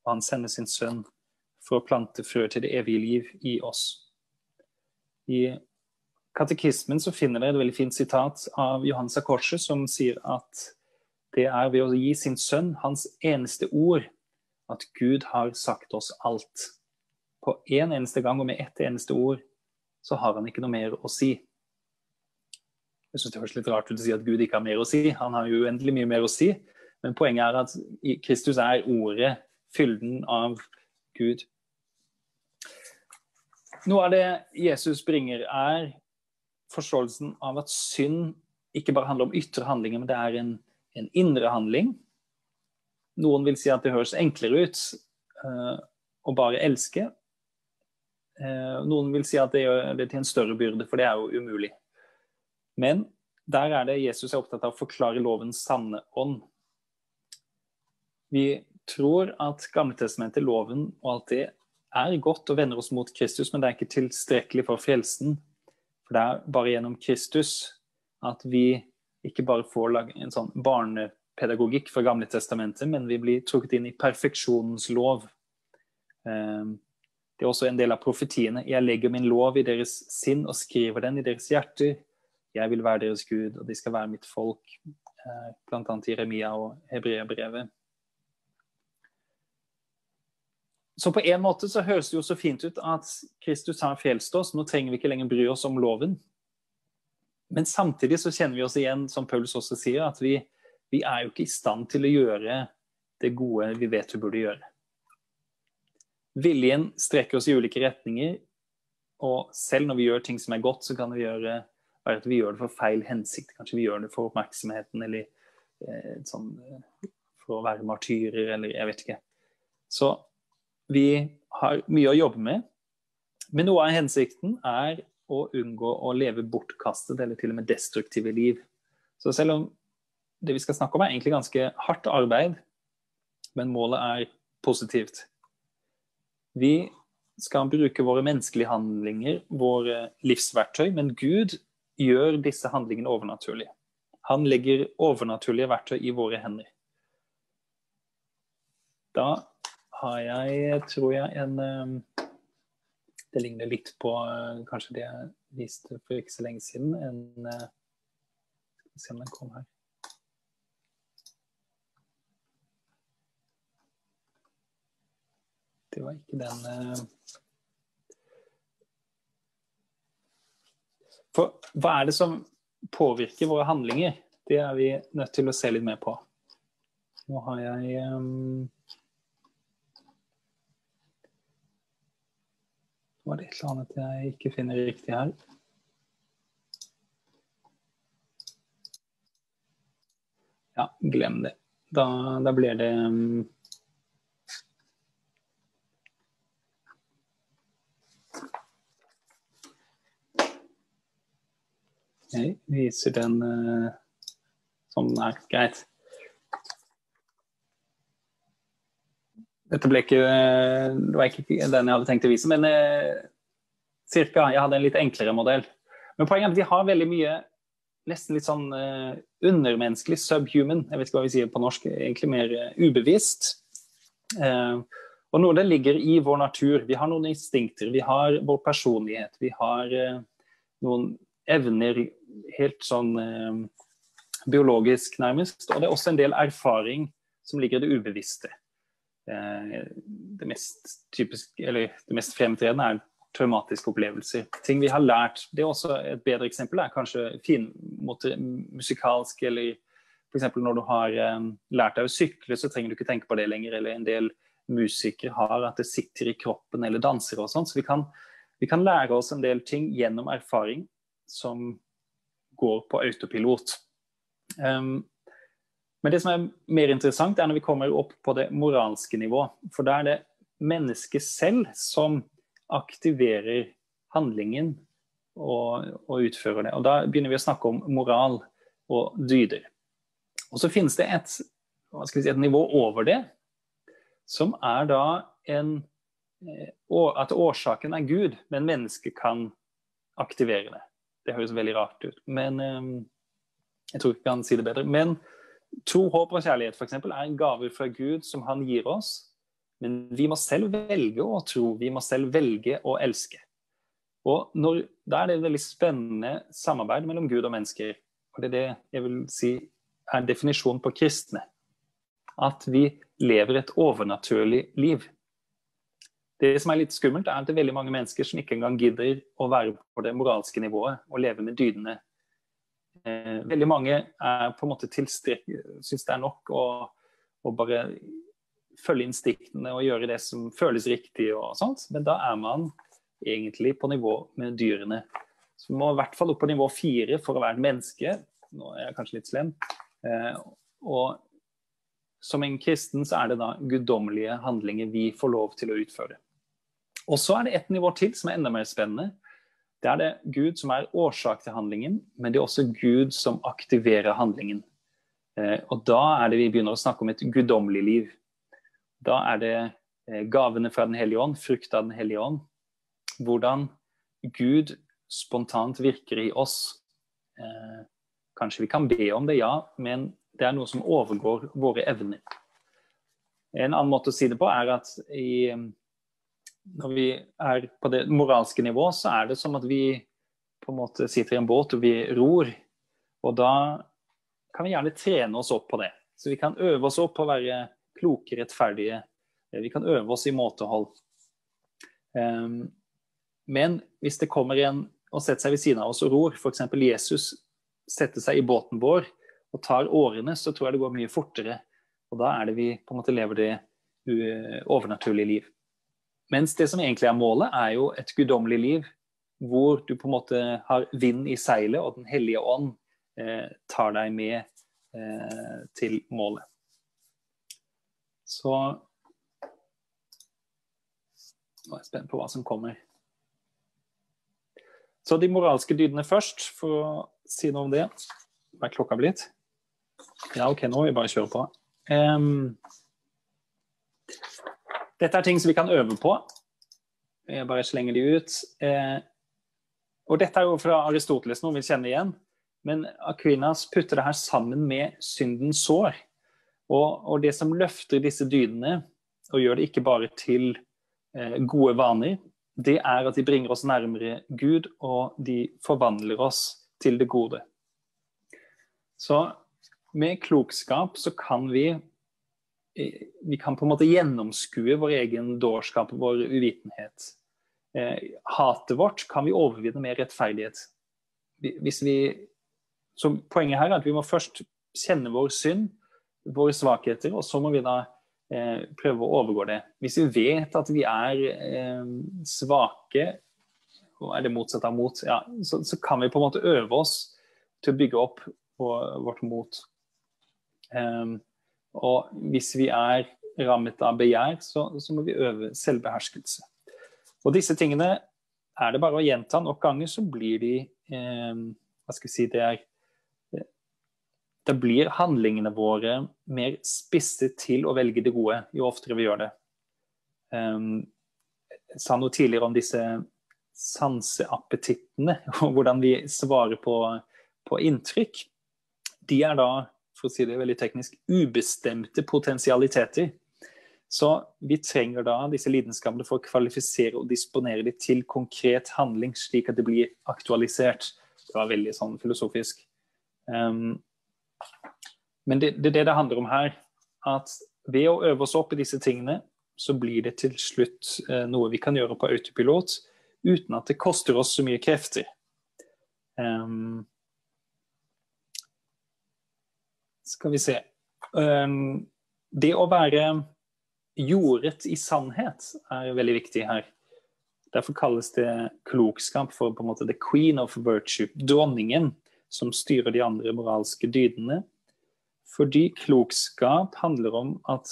og han sender sin sønn for å plante frø til det evige liv i oss. I katekismen så finner dere et veldig fint sitat av Johannes av som sier at det er ved å gi sin sønn hans eneste ord at Gud har sagt oss alt. På én en eneste gang og med ett eneste ord så har han ikke noe mer å si. Jeg synes Det høres litt rart ut å si at Gud ikke har mer å si. Han har jo uendelig mye mer å si. Men poenget er at Kristus er ordet, fylden av Gud. Noe av det Jesus bringer, er forståelsen av at synd ikke bare handler om ytre handlinger, men det er en, en indre handling. Noen vil si at det høres enklere ut uh, å bare elske. Uh, noen vil si at det gjør det til en større byrde, for det er jo umulig. Men der er det Jesus er opptatt av å forklare lovens sanne ånd. Vi tror at Gamletestamentet, loven og alt det er godt og vender oss mot Kristus, men det er ikke tilstrekkelig for frelsen. For det er bare gjennom Kristus at vi ikke bare får en sånn barnepedagogikk fra Gamle testamentet, men vi blir trukket inn i perfeksjonens lov. Ehm, det er også en del av profetiene. Jeg legger min lov i deres sinn og skriver den i deres hjerter. Jeg vil være deres Gud, og de skal være mitt folk. Eh, Bl.a. Jeremia og Hebreabrevet. Så på en måte så høres det jo så fint ut at Kristus har frelst oss. Nå trenger vi ikke lenger bry oss om loven. Men samtidig så kjenner vi oss igjen, som Paulus også sier, at vi, vi er jo ikke i stand til å gjøre det gode vi vet vi burde gjøre. Viljen strekker oss i ulike retninger, og selv når vi gjør ting som er godt, så kan vi gjøre, være at vi gjør det for feil hensikt. Kanskje vi gjør det for oppmerksomheten, eller eh, sånn, eh, for å være martyrer, eller jeg vet ikke. Så vi har mye å jobbe med. Men noe av hensikten er å unngå å leve bortkastet eller til og med destruktive liv. Så selv om det vi skal snakke om er egentlig ganske hardt arbeid, men målet er positivt. Vi skal bruke våre menneskelige handlinger, våre livsverktøy, men Gud gjør disse handlingene overnaturlige. Han legger overnaturlige verktøy i våre hender. Da har jeg, tror jeg, en eh, Det ligner litt på eh, kanskje det jeg viste for ikke så lenge siden. En eh, Skal vi se om den kom her. Det var ikke den For hva er det som påvirker våre handlinger? Det er vi nødt til å se litt mer på. Nå har jeg um var det et eller annet jeg ikke finner riktig her. Ja, glem det. Da, da blir det um, Jeg viser den uh, som den er. Greit. Dette ble ikke, det var ikke den jeg hadde tenkt å vise, men eh, cirka. Jeg hadde en litt enklere modell. Men poenget er at vi har veldig mye nesten litt sånn uh, undermenneskelig, subhuman, jeg vet ikke hva vi sier på norsk, egentlig mer uh, ubevisst. Uh, og noe det ligger i vår natur. Vi har noen instinkter, vi har vår personlighet, vi har eh, noen evner helt sånn eh, biologisk, nærmest. Og det er også en del erfaring som ligger i det ubevisste. Eh, det mest, typisk, eller det mest fremtredende er traumatiske opplevelser. Ting vi har lært. Det er også Et bedre eksempel er kanskje musikalsk eller f.eks. når du har um, lært deg å sykle, så trenger du ikke tenke på det lenger. Eller en del musikere har at det sitter i kroppen, eller danser og sånn. Så vi kan, vi kan, lære oss en del ting gjennom erfaring som går på autopilot. Um, men det som er mer interessant, er når vi kommer opp på det moralske nivå. For da er det mennesket selv som aktiverer handlingen og, og, utfører det. Og Da begynner vi å snakke om moral og dyder. Og så finnes det et, si, et nivå over det, som er da en eh, At årsaken er Gud, men mennesket kan aktivere det. Det høres veldig rart ut, men eh, jeg tror ikke han sier det bedre. Men Tro, håp og kjærlighet for eksempel, er en gave fra Gud som han gir oss. Men vi må selv velge å tro. Vi må selv velge å elske. Og når, Da er det et veldig spennende samarbeid mellom Gud og mennesker. Og Det er det jeg vil si er definisjonen på kristne. At vi lever et overnaturlig liv. Det som er litt skummelt, er at det er veldig mange mennesker som ikke engang gidder å være på det moralske nivået og leve med dydene Eh, veldig mange er på en måte syns det er nok å, å, bare følge instiktene og gjøre det som føles riktig og sånt, men da er man egentlig på nivå med dyrene. Så man må i hvert fall opp på nivå fire for å være et menneske. Nå er jeg kanskje litt slem. Eh, og som en kristen så er det da guddommelige handlinger vi får lov til å utføre. Og så er det et nivå til som er enda mer spennende. Det er det Gud som er årsak til handlingen, men det er også Gud som aktiverer handlingen. Eh, og da er det vi begynner å snakke om et guddommelig liv. Da er det eh, gavene fra Den hellige ånd, frukt av Den hellige ånd. Hvordan Gud spontant virker i oss. Eh, kanskje vi kan be om det, ja, men det er noe som overgår våre evner. En annen måte å si det på er at i, når vi er på det moralske nivå, så er det som at vi på en måte sitter i en båt og vi ror. Og da kan vi gjerne trene oss opp på det. Så vi kan øve oss opp på å være kloke, rettferdige. Vi kan øve oss i måtehold. Um, men hvis det kommer en og setter seg ved siden av oss og ror, f.eks. Jesus setter seg i båten vår og tar årene, så tror jeg det går mye fortere. Og da er det vi på en måte lever det overnaturlige liv. Mens det som egentlig er målet, er jo et guddommelig liv hvor du på en måte har vind i seilet, og Den hellige ånd eh, tar deg med eh, til målet. Så Nå er jeg spent på hva som kommer. Så de moralske dydene først, for å si noe om det. Hva er klokka blitt? Ja, OK, nå må vi bare kjøre på. Um, dette er ting som vi kan øve på. Jeg bare slenger de ut. Eh, og dette er jo fra Aristoteles, noe vi kjenner igjen. Men Aquinas putter det her sammen med syndens sår. Og, og det som løfter disse dydene, og gjør det ikke bare til eh, gode vaner, det er at de bringer oss nærmere Gud, og de forvandler oss til det gode. Så med klokskap så kan vi vi kan på en måte gjennomskue vår egen dårskap, vår uvitenhet. Eh, hatet vårt kan vi overvinne med rettferdighet. Hvis vi, så poenget her er at vi må først kjenne vår synd, våre svakheter, og så må vi da eh, prøve å overgå det. Hvis vi vet at vi er eh, svake, og er motsatt av mot, ja, så, så, kan vi på en måte øve oss til å bygge opp vårt mot. Um, og hvis vi er rammet av begjær, så, så, må vi øve selvbeherskelse. Og disse tingene er det bare å gjenta nok ganger, så blir de eh, Hva skal vi si det er Da blir handlingene våre mer spisset til å velge det gode jo oftere vi gjør det. Um, jeg sa noe tidligere om disse sanseappetittene, og hvordan vi svarer på, på inntrykk. De er da for å si det veldig teknisk, ubestemte potensialiteter. Så vi trenger da disse lidenskapene for å kvalifisere og disponere dem til konkret handling, slik at det blir aktualisert. Det var veldig sånn filosofisk. Um, men det, er det det handler om her. At ved å øve oss opp i disse tingene, så blir det til slutt uh, noe vi kan gjøre på autopilot uten at det koster oss så mye krefter. Um, Skal vi se. Um, det å være jordet i sannhet er veldig viktig her. Derfor kalles det klokskap for på en måte the queen of virtue. Dronningen som styrer de andre moralske dydene. Fordi klokskap handler om at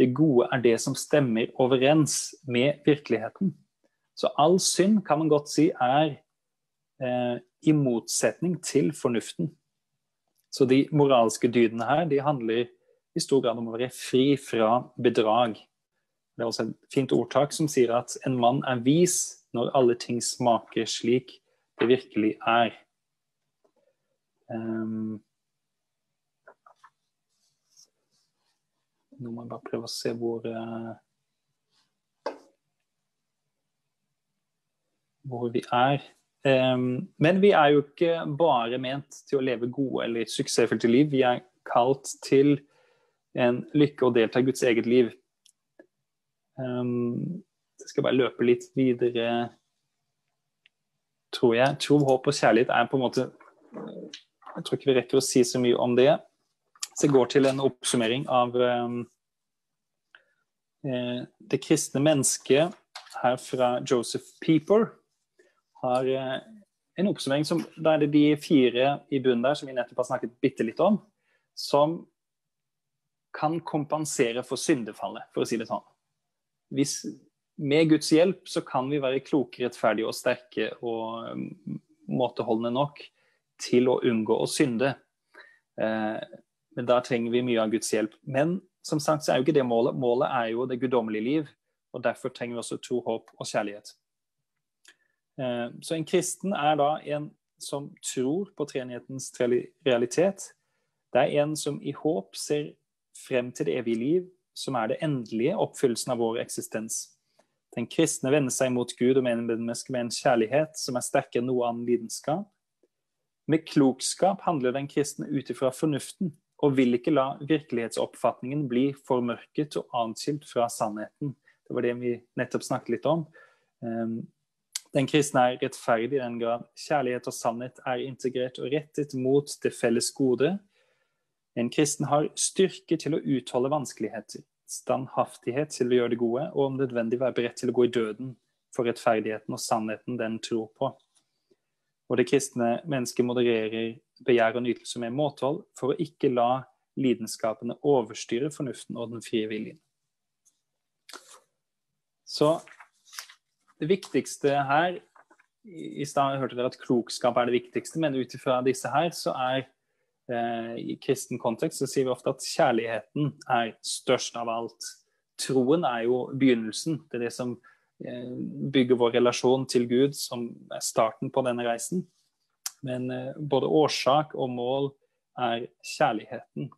det gode er det som stemmer overens med virkeligheten. Så all synd kan man godt si er eh, i motsetning til fornuften. Så de moralske dydene her de handler i stor grad om å være fri fra bedrag. Det er også et fint ordtak som sier at en mann er vis når alle ting smaker slik det virkelig er. Um, nå må jeg bare prøve å se hvor uh, Hvor vi er. Um, men vi er jo ikke bare ment til å leve gode eller suksessfylte liv. Vi er kalt til en lykke å delta i Guds eget liv. Jeg skal bare løpe litt videre, tror jeg. Tro, håp og kjærlighet er på en måte Jeg tror ikke vi rekker å si så mye om det. Så jeg går til en oppsummering av um, eh, det kristne mennesket her fra Joseph Peeper har eh, en oppsummering som Da er det de fire i bunnen der som vi nettopp har snakket bitte litt om, som kan kompensere for syndefallet, for å si det sånn. Hvis, med Guds hjelp så kan vi være kloke, rettferdige og sterke og mm, måteholdne nok til å unngå å synde. Eh, men da trenger vi mye av Guds hjelp. Men som sagt så er jo ikke det målet. Målet er jo det guddommelige liv, og derfor trenger vi også tro, håp og kjærlighet. Eh, så en kristen er da en som tror på treenighetens realitet. Det er en som i håp ser frem til det evige liv, som er det endelige oppfyllelsen av vår eksistens. Den kristne vender seg mot Gud og mennesket med en kjærlighet som er sterkere enn noe annen lidenskap. Med klokskap handler den kristne ut ifra fornuften, og vil ikke la virkelighetsoppfatningen bli formørket og anskilt fra sannheten. Det var det vi nettopp snakket litt om. Den kristne er rettferdig i den grad kjærlighet og sannhet er integrert og rettet mot det felles gode. En kristen har styrke til å utholde vanskeligheter, standhaftighet til å gjøre det gode, og om nødvendig være beredt til å gå i døden for rettferdigheten og sannheten den tror på. Og det kristne mennesket modererer begjær og nytelse med måtehold for å ikke la lidenskapene overstyre fornuften og den frie viljen. Så det viktigste her I stad hørte dere at klokskap er det viktigste, men ut ifra disse her, så er eh, i kristen kontekst så sier vi ofte at kjærligheten er størst av alt. Troen er jo begynnelsen. Det er det som eh, bygger vår relasjon til Gud, som er starten på denne reisen. Men eh, både årsak og mål er kjærligheten.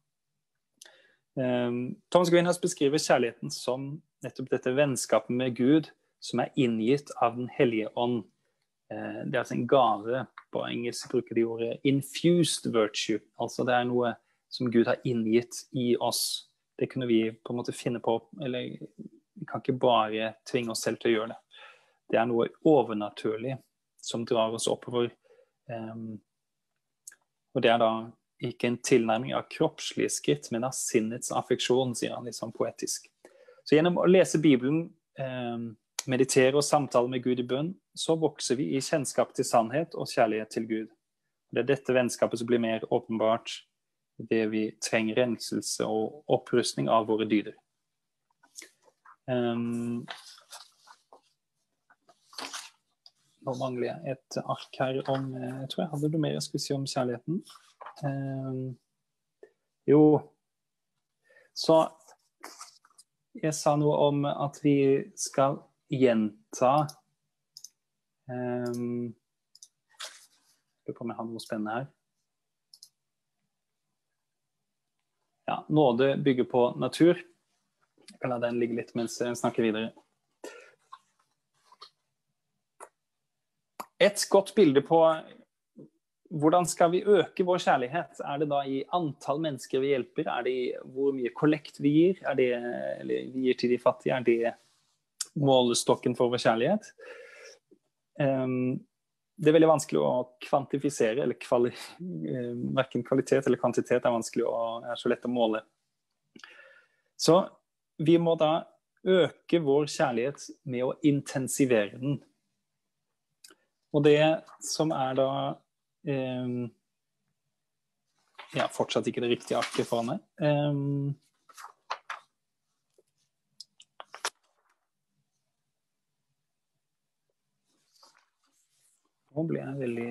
Um, Thomas Greenhouse beskriver kjærligheten som nettopp dette vennskapet med Gud som er inngitt av Den hellige ånd. Uh, det er altså en gave. På engelsk bruker de ordet 'infused virtue'. Altså det er noe som Gud har inngitt i oss. Det kunne vi på en måte finne på. Eller vi kan ikke bare tvinge oss selv til å gjøre det. Det er noe overnaturlig som drar oss oppover Um, og det er da ikke en tilnærming av kroppslige skritt, men av sinnets affeksjon, sier han litt sånn poetisk. Så gjennom å lese Bibelen, um, meditere og samtale med Gud i bønn, så vokser vi i kjennskap til sannhet og kjærlighet til Gud. Det er dette vennskapet som blir mer åpenbart det vi trenger renselse og opprustning av våre dyder. Um, Nå mangler jeg et ark her om eh, Jeg tror jeg hadde noe mer jeg skulle si om kjærligheten. Um, jo Så jeg sa noe om at vi skal gjenta um, på om jeg har noe spennende her. Ja, nåde bygger på natur. Jeg kan la den ligge litt mens jeg snakker videre. Et godt bilde på hvordan skal vi øke vår kjærlighet? Er det da i antall mennesker vi hjelper? Er det i hvor mye kollekt vi gir? Er det, vi gir til de fattige? Er det målestokken for vår kjærlighet? Um, det er veldig vanskelig å kvantifisere, eller kvali, uh, verken kvalitet eller kvantitet er vanskelig å, er så lett å måle. Så vi må da øke vår kjærlighet med å intensivere den. Og det som er da um, Ja, fortsatt ikke det riktige arket foran meg. Um, nå blir jeg veldig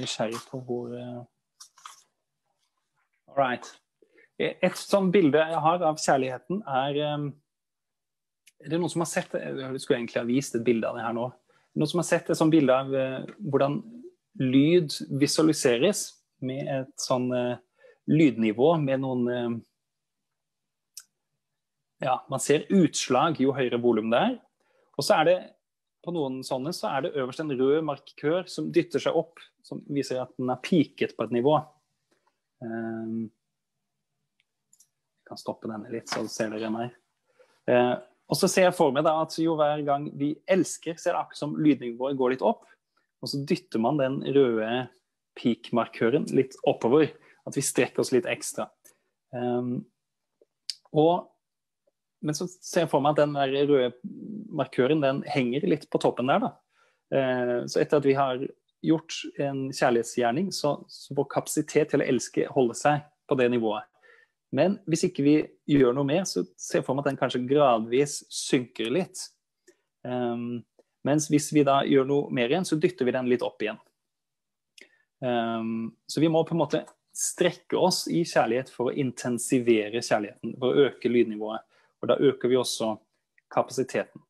nysgjerrig på hvor uh, All right. Et sånt bilde jeg har av kjærligheten, er um, Er det noen som har sett? Jeg skulle egentlig ha vist et bilde av det her nå. Noen som har sett et sånt bilde av eh, hvordan lyd visualiseres med et sånn eh, lydnivå med noen eh, Ja, man ser utslag jo høyere volum det er. Og så er det på noen sånne så er det øverst en rød markør som dytter seg opp, som viser at den er piket på et nivå. Um, jeg kan stoppe denne litt, så ser dere meg. Uh, og så ser jeg for meg da at jo hver gang vi elsker, så er det akkurat som lydnivået går litt opp. Og så dytter man den røde peak-markøren litt oppover. At vi strekker oss litt ekstra. Um, og, men så ser jeg for meg at den der røde markøren den henger litt på toppen der. da. Eh, så etter at vi har gjort en kjærlighetsgjerning, så, så vår kapasitet til å elske holder seg på det nivået. Men hvis ikke vi gjør noe mer, så ser jeg for meg at den kanskje gradvis synker litt. Um, mens hvis vi da gjør noe mer igjen, så dytter vi den litt opp igjen. Um, så vi må på en måte strekke oss i kjærlighet for å intensivere kjærligheten, for å øke lydnivået. Og da øker vi også kapasiteten.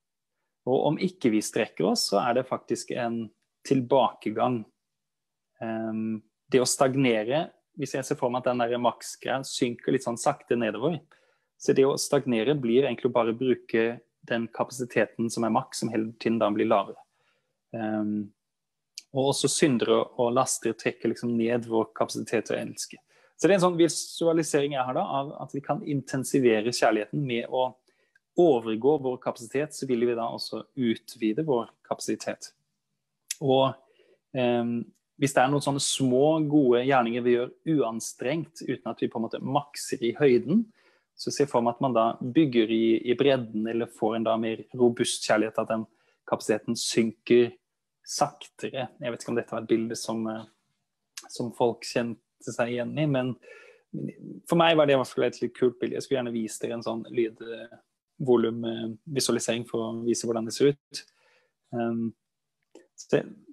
Og om ikke vi strekker oss, så er det faktisk en tilbakegang. Um, det å stagnere Hvis jeg ser for meg at den der maksgreia synker litt sånn sakte nedover, så det å stagnere blir egentlig bare å bruke den kapasiteten som er maks, som hele tiden da blir lavere. Um, og også syndere og laster trekker liksom ned vår kapasitet til å elske. Så det er en sånn visualisering jeg har da, av at vi kan intensivere kjærligheten med å overgå vår kapasitet, så vil vi da også utvide vår kapasitet. Og eh, hvis det er noen sånne små, gode gjerninger vi gjør uanstrengt, uten at vi på en måte makser i høyden, så ser jeg for meg at man da bygger i, i bredden, eller får en da mer robust kjærlighet, at den kapasiteten synker saktere. Jeg vet ikke om dette var et bilde som, eh, som folk kjente seg igjen i, men for meg var det i hvert fall et litt kult bilde. Jeg skulle gjerne vise dere en sånn lydvolumvisualisering for å vise hvordan det ser ut. Um, så,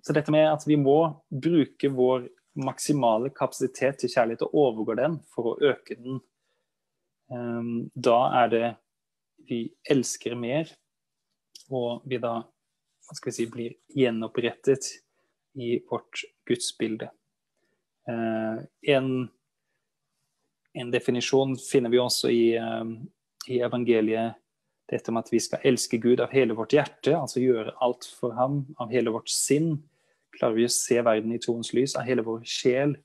så, dette med at vi må bruke vår maksimale kapasitet til kjærlighet og overgå den for å øke den, um, da er det vi elsker mer, og vi da hva skal vi si, blir gjenopprettet i vårt gudsbilde. Uh, en, en, definisjon finner vi også i, um, i, evangeliet. Dette med at vi skal elske Gud av hele vårt hjerte, altså gjøre alt for ham av hele vårt sinn. Klarer vi å se verden i troens lys av hele vår sjel?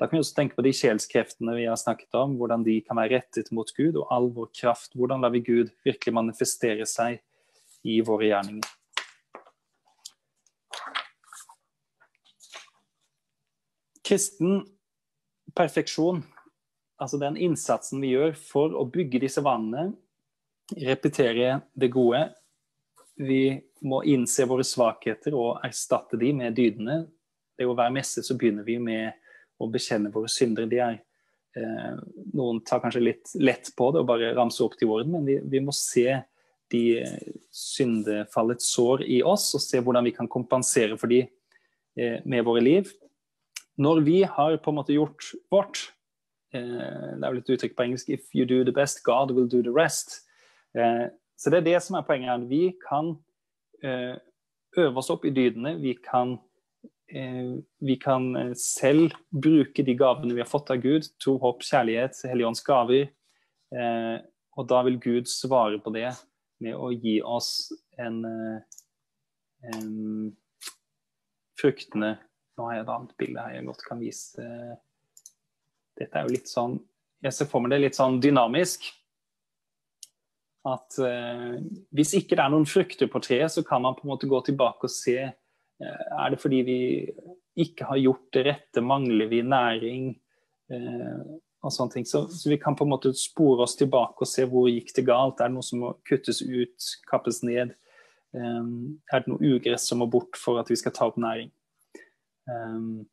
Da kan vi også tenke på de sjelskreftene vi har snakket om, hvordan de kan være rettet mot Gud, og all vår kraft. Hvordan lar vi Gud virkelig manifestere seg i våre gjerninger? Kristen perfeksjon, altså den innsatsen vi gjør for å bygge disse vanene, repetere det gode Vi må innse våre svakheter og erstatte de med dydene. Det er jo Hver messe så begynner vi med å bekjenne våre synder. De er, eh, noen tar kanskje litt lett på det og bare ramser opp til orden, men vi, vi må se de syndefallets sår i oss og se hvordan vi kan kompensere for de eh, med våre liv når vi har på en måte gjort vårt eh, Det er vel et uttrykk på engelsk 'If you do the best, God will do the rest'. Eh, så det er det som er poenget. Vi kan eh, øve oss opp i dydene. Vi kan, eh, vi kan eh, selv bruke de gavene vi har fått av Gud. Tro, håp, kjærlighet, Helligånds gaver. Eh, og da vil Gud svare på det med å gi oss en, en fruktende nå har jeg et annet bilde her jeg godt kan vise. Dette er jo litt sånn Jeg ser for meg det litt sånn dynamisk. At eh, hvis ikke det er noen frukter på treet, så kan man på en måte gå tilbake og se eh, Er det fordi vi ikke har gjort det rette? Mangler vi næring? Eh, og sånne ting. Så, så, vi kan på en måte spore oss tilbake og se hvor gikk det galt. Er det noe som må kuttes ut, kappes ned? Um, er det noe ugress som må bort for at vi skal ta opp næring? Um,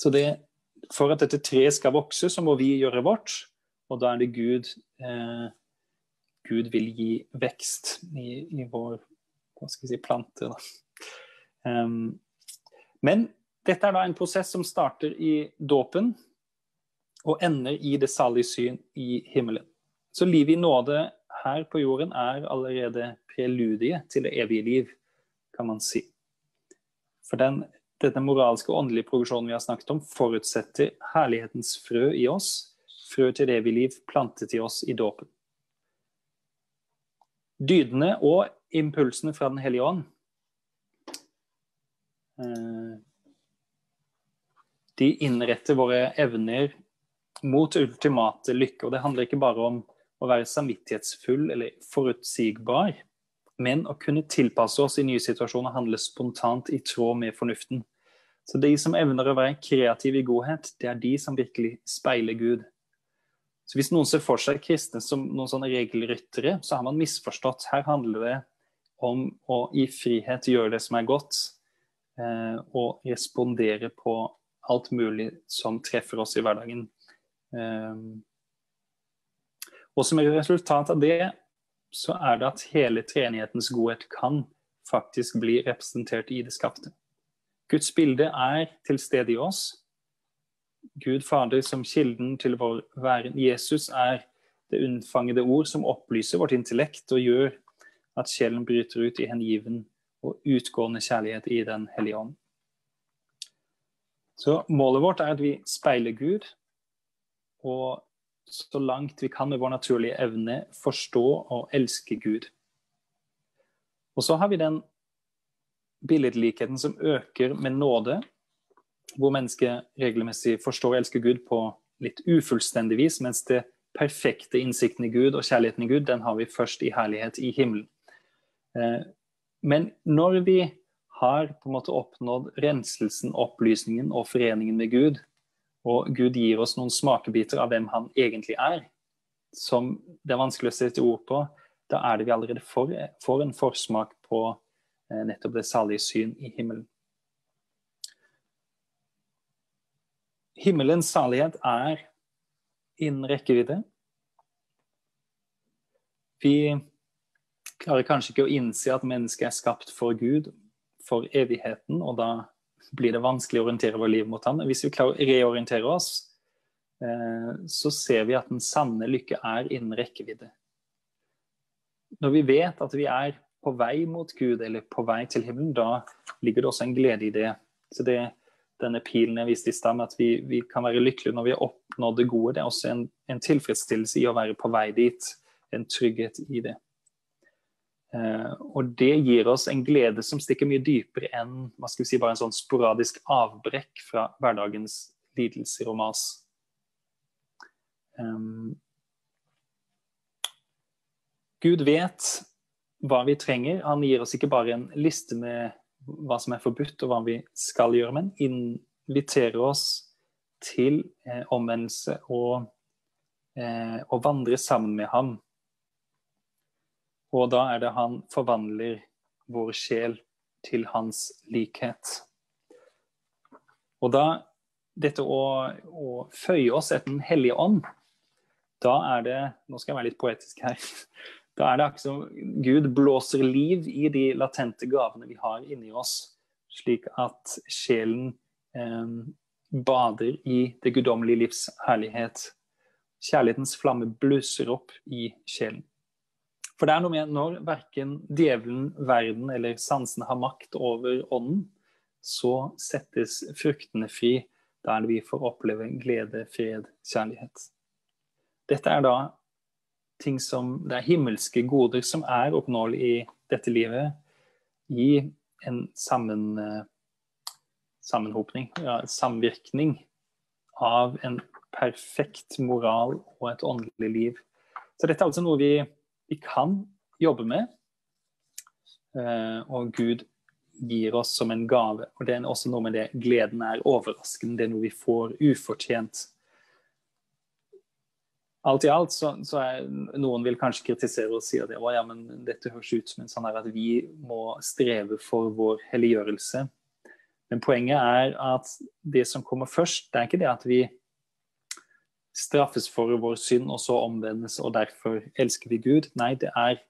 så det, for at dette treet skal vokse, så må vi gjøre vårt. Og da er det Gud eh, Gud vil gi vekst i, i vår hva skal vi si, plante. Um, men dette er da en prosess som starter i dåpen og ender i det salige syn i himmelen. Så livet i nåde her på jorden er allerede preludiet til det evige liv, kan man si. For den denne moralske og åndelige progresjonen vi har snakket om, forutsetter herlighetens frø i oss, frø til det vi liv plantet i oss i dåpen. Dydene og impulsene fra Den hellige ånd eh, De innretter våre evner mot ultimate lykke. Og det handler ikke bare om å være samvittighetsfull eller forutsigbar, men å kunne tilpasse oss i nye situasjoner handle spontant i tråd med fornuften. Så de som evner å være kreative i godhet, det er de som virkelig speiler Gud. Så Hvis noen ser for seg kristne som noen sånne regelryttere, så har man misforstått. Her handler det om å i frihet gjøre det som er godt, eh, og respondere på alt mulig som treffer oss i hverdagen. Eh, og som et resultat av det, så er det at hele treenighetens godhet kan faktisk bli representert i det skapte. Guds bilde er til stede i oss. Gud Fader som kilden til vår væren. Jesus er det unnfangede ord som opplyser vårt intellekt og gjør at sjelen bryter ut i hengiven og utgående kjærlighet i Den hellige ånd. Så målet vårt er at vi speiler Gud, og så langt vi kan med vår naturlige evne forstå og elske Gud. Og så har vi den billedlikheten som øker med nåde, hvor mennesket regelmessig forstår og elsker Gud på litt ufullstendig vis, mens det perfekte innsikten i Gud og kjærligheten i Gud, den har vi først i herlighet i himmelen. Eh, men når vi har på en måte oppnådd renselsen, opplysningen og foreningen med Gud, og Gud gir oss noen smakebiter av hvem han egentlig er, som det er vanskelig å sette ord på, da er det vi allerede får, en forsmak på nettopp det salige syn i himmelen. Himmelens salighet er innen rekkevidde. Vi klarer kanskje ikke å innse at mennesket er skapt for Gud, for evigheten, og da blir det vanskelig å orientere vårt liv mot ham. Hvis vi klarer å reorientere oss, eh, så ser vi at den sanne lykke er innen rekkevidde. Når vi vet at vi er på vei mot Gud eller på vei til himmelen, da ligger det også en glede i det. Så det denne pilen jeg viste i stad, at vi, vi, kan være lykkelige når vi har oppnådd det gode. Det er også en, en, tilfredsstillelse i å være på vei dit. En trygghet i det. Eh, og det gir oss en glede som stikker mye dypere enn hva skal vi si, bare en sånn sporadisk avbrekk fra hverdagens lidelser og mas. Um, Gud vet hva vi trenger. Han gir oss ikke bare en liste med hva som er forbudt og hva vi skal gjøre, men inviterer oss til eh, omvendelse og, eh, vandre sammen med ham. Og da er det han forvandler vår sjel til hans likhet. Og da dette å, å føye oss etter Den hellige ånd, da er det Nå skal jeg være litt poetisk her. Da er det akkurat som Gud blåser liv i de latente gavene vi har inni oss, slik at sjelen eh, bader i det guddommelige livs herlighet. Kjærlighetens flamme blusser opp i sjelen. For det er noe med når verken djevelen, verden eller sansene har makt over ånden, så settes fruktene fri. Er det vi får oppleve glede, fred, kjærlighet. Dette er da ting som Det er himmelske goder som er oppnåelig i dette livet, i en sammen, eh, sammenhopning, ja, samvirkning av en perfekt moral og et åndelig liv. Så dette er altså noe vi, vi kan jobbe med, eh, og Gud gir oss som en gave. Og det er også noe med det gleden er overraskende, det er noe vi får ufortjent alt i alt så, så er noen vil kanskje kritisere og si at ja, men dette høres ut som en sånn her at vi må streve for vår helliggjørelse. Men poenget er at det som kommer først, det er ikke det at vi straffes for vår synd og så omvendes og derfor elsker vi Gud. Nei, det er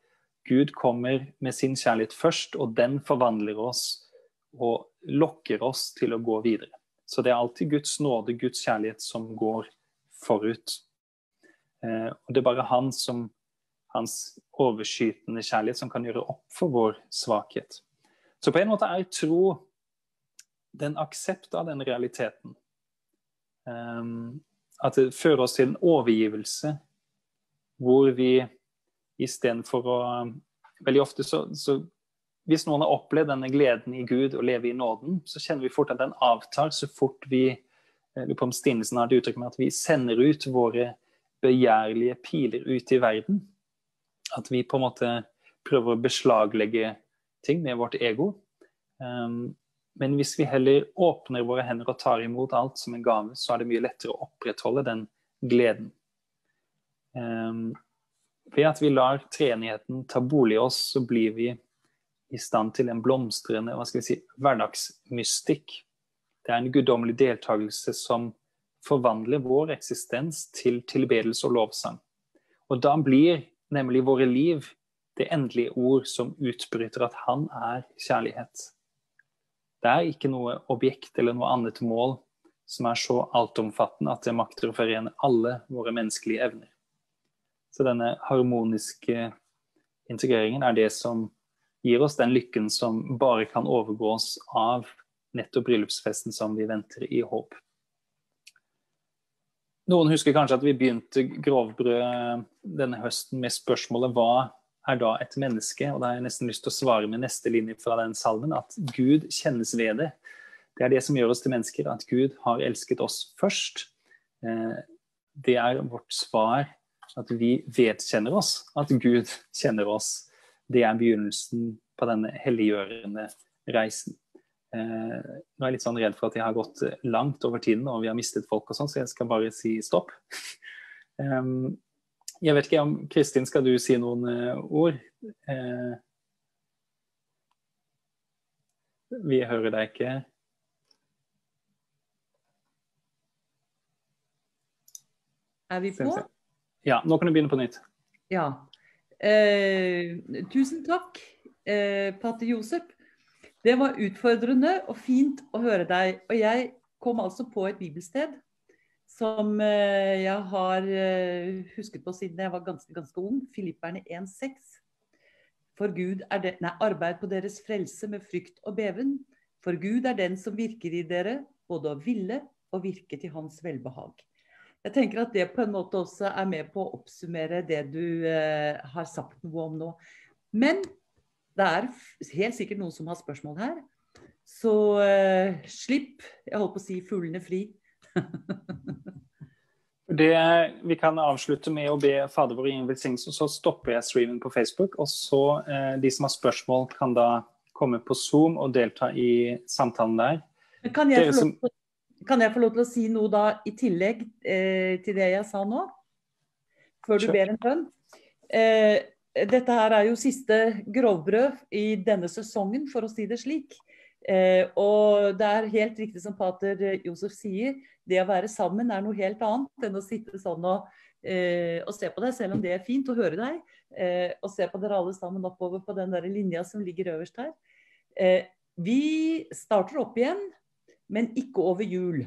Gud kommer med sin kjærlighet først, og den forvandler oss og lokker oss til å gå videre. Så det er alltid Guds nåde, Guds kjærlighet, som går forut. Eh, og det er bare han som, hans overskytende kjærlighet som kan gjøre opp for vår svakhet. Så på en måte er tro den aksept av den realiteten. Um, at det fører oss til en overgivelse hvor vi istedenfor å Veldig ofte så, så, Hvis noen har opplevd denne gleden i Gud og lever i nåden, så kjenner vi fort at den avtar så fort vi Lurer på om har det uttrykk med at vi sender ut våre begjærlige piler ut i verden. At vi på en måte prøver å beslaglegge ting med vårt ego. Um, men hvis vi heller åpner våre hender og tar imot alt som en gave, så er det mye lettere å opprettholde den gleden. Um, ved at vi lar treenigheten ta bolig i oss, så blir vi i stand til en blomstrende hva skal vi si, hverdagsmystikk. Det er en guddommelig deltakelse som forvandle vår eksistens til tilbedelse og lovsang. Og da blir nemlig våre liv det endelige ord som utbryter at han er kjærlighet. Det er ikke noe objekt eller noe annet mål som er så altomfattende at det makter å forene alle våre menneskelige evner. Så denne harmoniske integreringen er det som gir oss den lykken som bare kan overgås av nettopp bryllupsfesten som vi venter i håp. Noen husker kanskje at vi begynte Grovbrød denne høsten med spørsmålet hva er da et menneske? Og da har jeg nesten lyst til å svare med neste linje fra den salmen, at Gud kjennes ved det. Det er det som gjør oss til mennesker, at Gud har elsket oss først. Eh, det er vårt svar, at vi vedkjenner oss at Gud kjenner oss. Det er begynnelsen på denne helliggjørende reisen. Eh, nå er jeg litt sånn redd for at jeg har gått langt over tiden og vi har mistet folk og sånn, så jeg skal bare si stopp. jeg vet ikke om Kristin, skal du si noen uh, ord? Uh, vi hører deg ikke. Er vi på? Ja, nå kan du begynne på nytt. Ja. Eh, tusen takk, eh, pater Josef. Det var utfordrende og fint å høre deg. Og jeg kom altså på et bibelsted som eh, jeg har eh, husket på siden jeg var ganske, ganske ung. Filipperne 1,6. For Gud er det, nei, arbeid på deres frelse med frykt og beven. For Gud er den som virker i dere, både å ville og virke til hans velbehag. Jeg tenker at det på en måte også er med på å oppsummere det du eh, har sagt noe om nå. Men det er helt sikkert noen som har spørsmål her. Så eh, slipp, jeg holdt på å si, fuglene fri. det, vi kan avslutte med å be Fader vår i en velsignelse, så stopper jeg streamen på Facebook. Og så eh, de som har spørsmål, kan da komme på Zoom og delta i samtalen der. Kan jeg, som... kan jeg, få lov til å si noe da i tillegg eh, til det jeg sa nå? Før du Kjør. ber en bønn? Eh, dette her er jo siste grovbrød i denne sesongen, for å si det slik. Eh, og det er helt riktig som pater Josef sier, det å være sammen er noe helt annet enn å sitte sånn og, eh, og se på deg, selv om det er fint å høre deg. Eh, og se på dere alle sammen oppover på den der linja som ligger øverst her. Eh, vi starter opp igjen, men ikke over jul.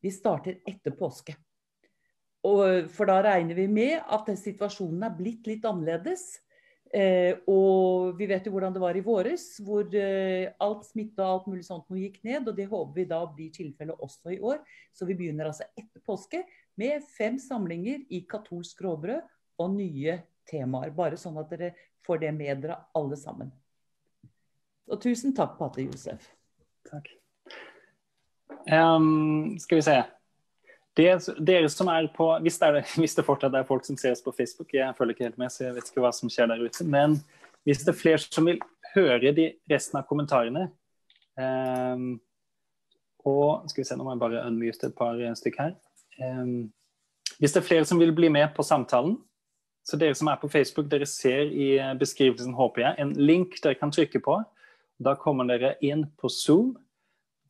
Vi starter etter påske. Og, for da regner vi med at situasjonen er blitt litt annerledes. Eh, og vi vet jo hvordan det var i våres, hvor eh, alt smitte og alt mulig sånt nå gikk ned. Og det håper vi da blir tilfellet også i år. Så vi begynner altså etter påske med fem samlinger i katolsk råbrød og nye temaer. Bare sånn at dere får det med dere alle sammen. Og tusen takk, pater Josef. Takk. Um, skal vi se. Det, dere som er på, hvis det, er, hvis det, fortsatt er folk som ser oss på Facebook, jeg følger ikke helt med, så jeg vet ikke hva som skjer der ute. Men hvis det er flere som vil høre de resten av kommentarene um, Og skal vi se, nå må jeg bare unmute et par stykker her. Um, hvis det er flere som vil bli med på samtalen, så dere som er på Facebook, dere ser i beskrivelsen, håper jeg, en link dere kan trykke på. Da kommer dere inn på Zoom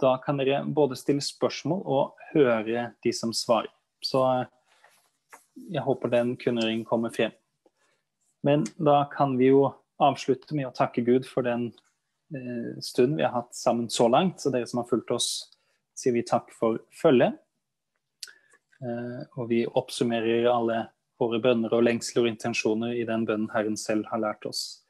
da kan dere både stille spørsmål og høre de som svarer. Så jeg håper den kunngjøringen kommer frem. Men da kan vi jo avslutte med å takke Gud for den eh, stunden vi har hatt sammen så langt. Så dere som har fulgt oss, sier vi takk for følget. Eh, og vi oppsummerer alle våre bønner og lengsler og intensjoner i den bønnen Herren selv har lært oss.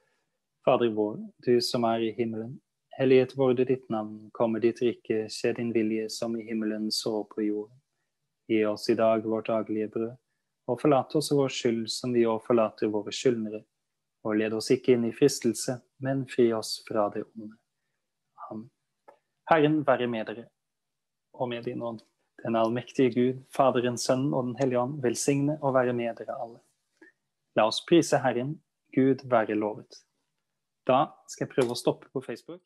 Fader vår, du som er i himmelen. Hellighet vorde ditt navn, komme ditt rike, skje din vilje som i himmelen så på jorden. Gi oss i dag vårt daglige brød, og forlat oss vår skyld som vi òg forlater våre skyldnere. Og led oss ikke inn i fristelse, men fri oss fra det onde. Amen. Herren være med dere, og med din ånd. Den allmektige Gud, Faderen, Sønnen og Den hellige ånd, velsigne og være med dere alle. La oss prise Herren, Gud være lovet. Da skal jeg prøve å stoppe på Facebook.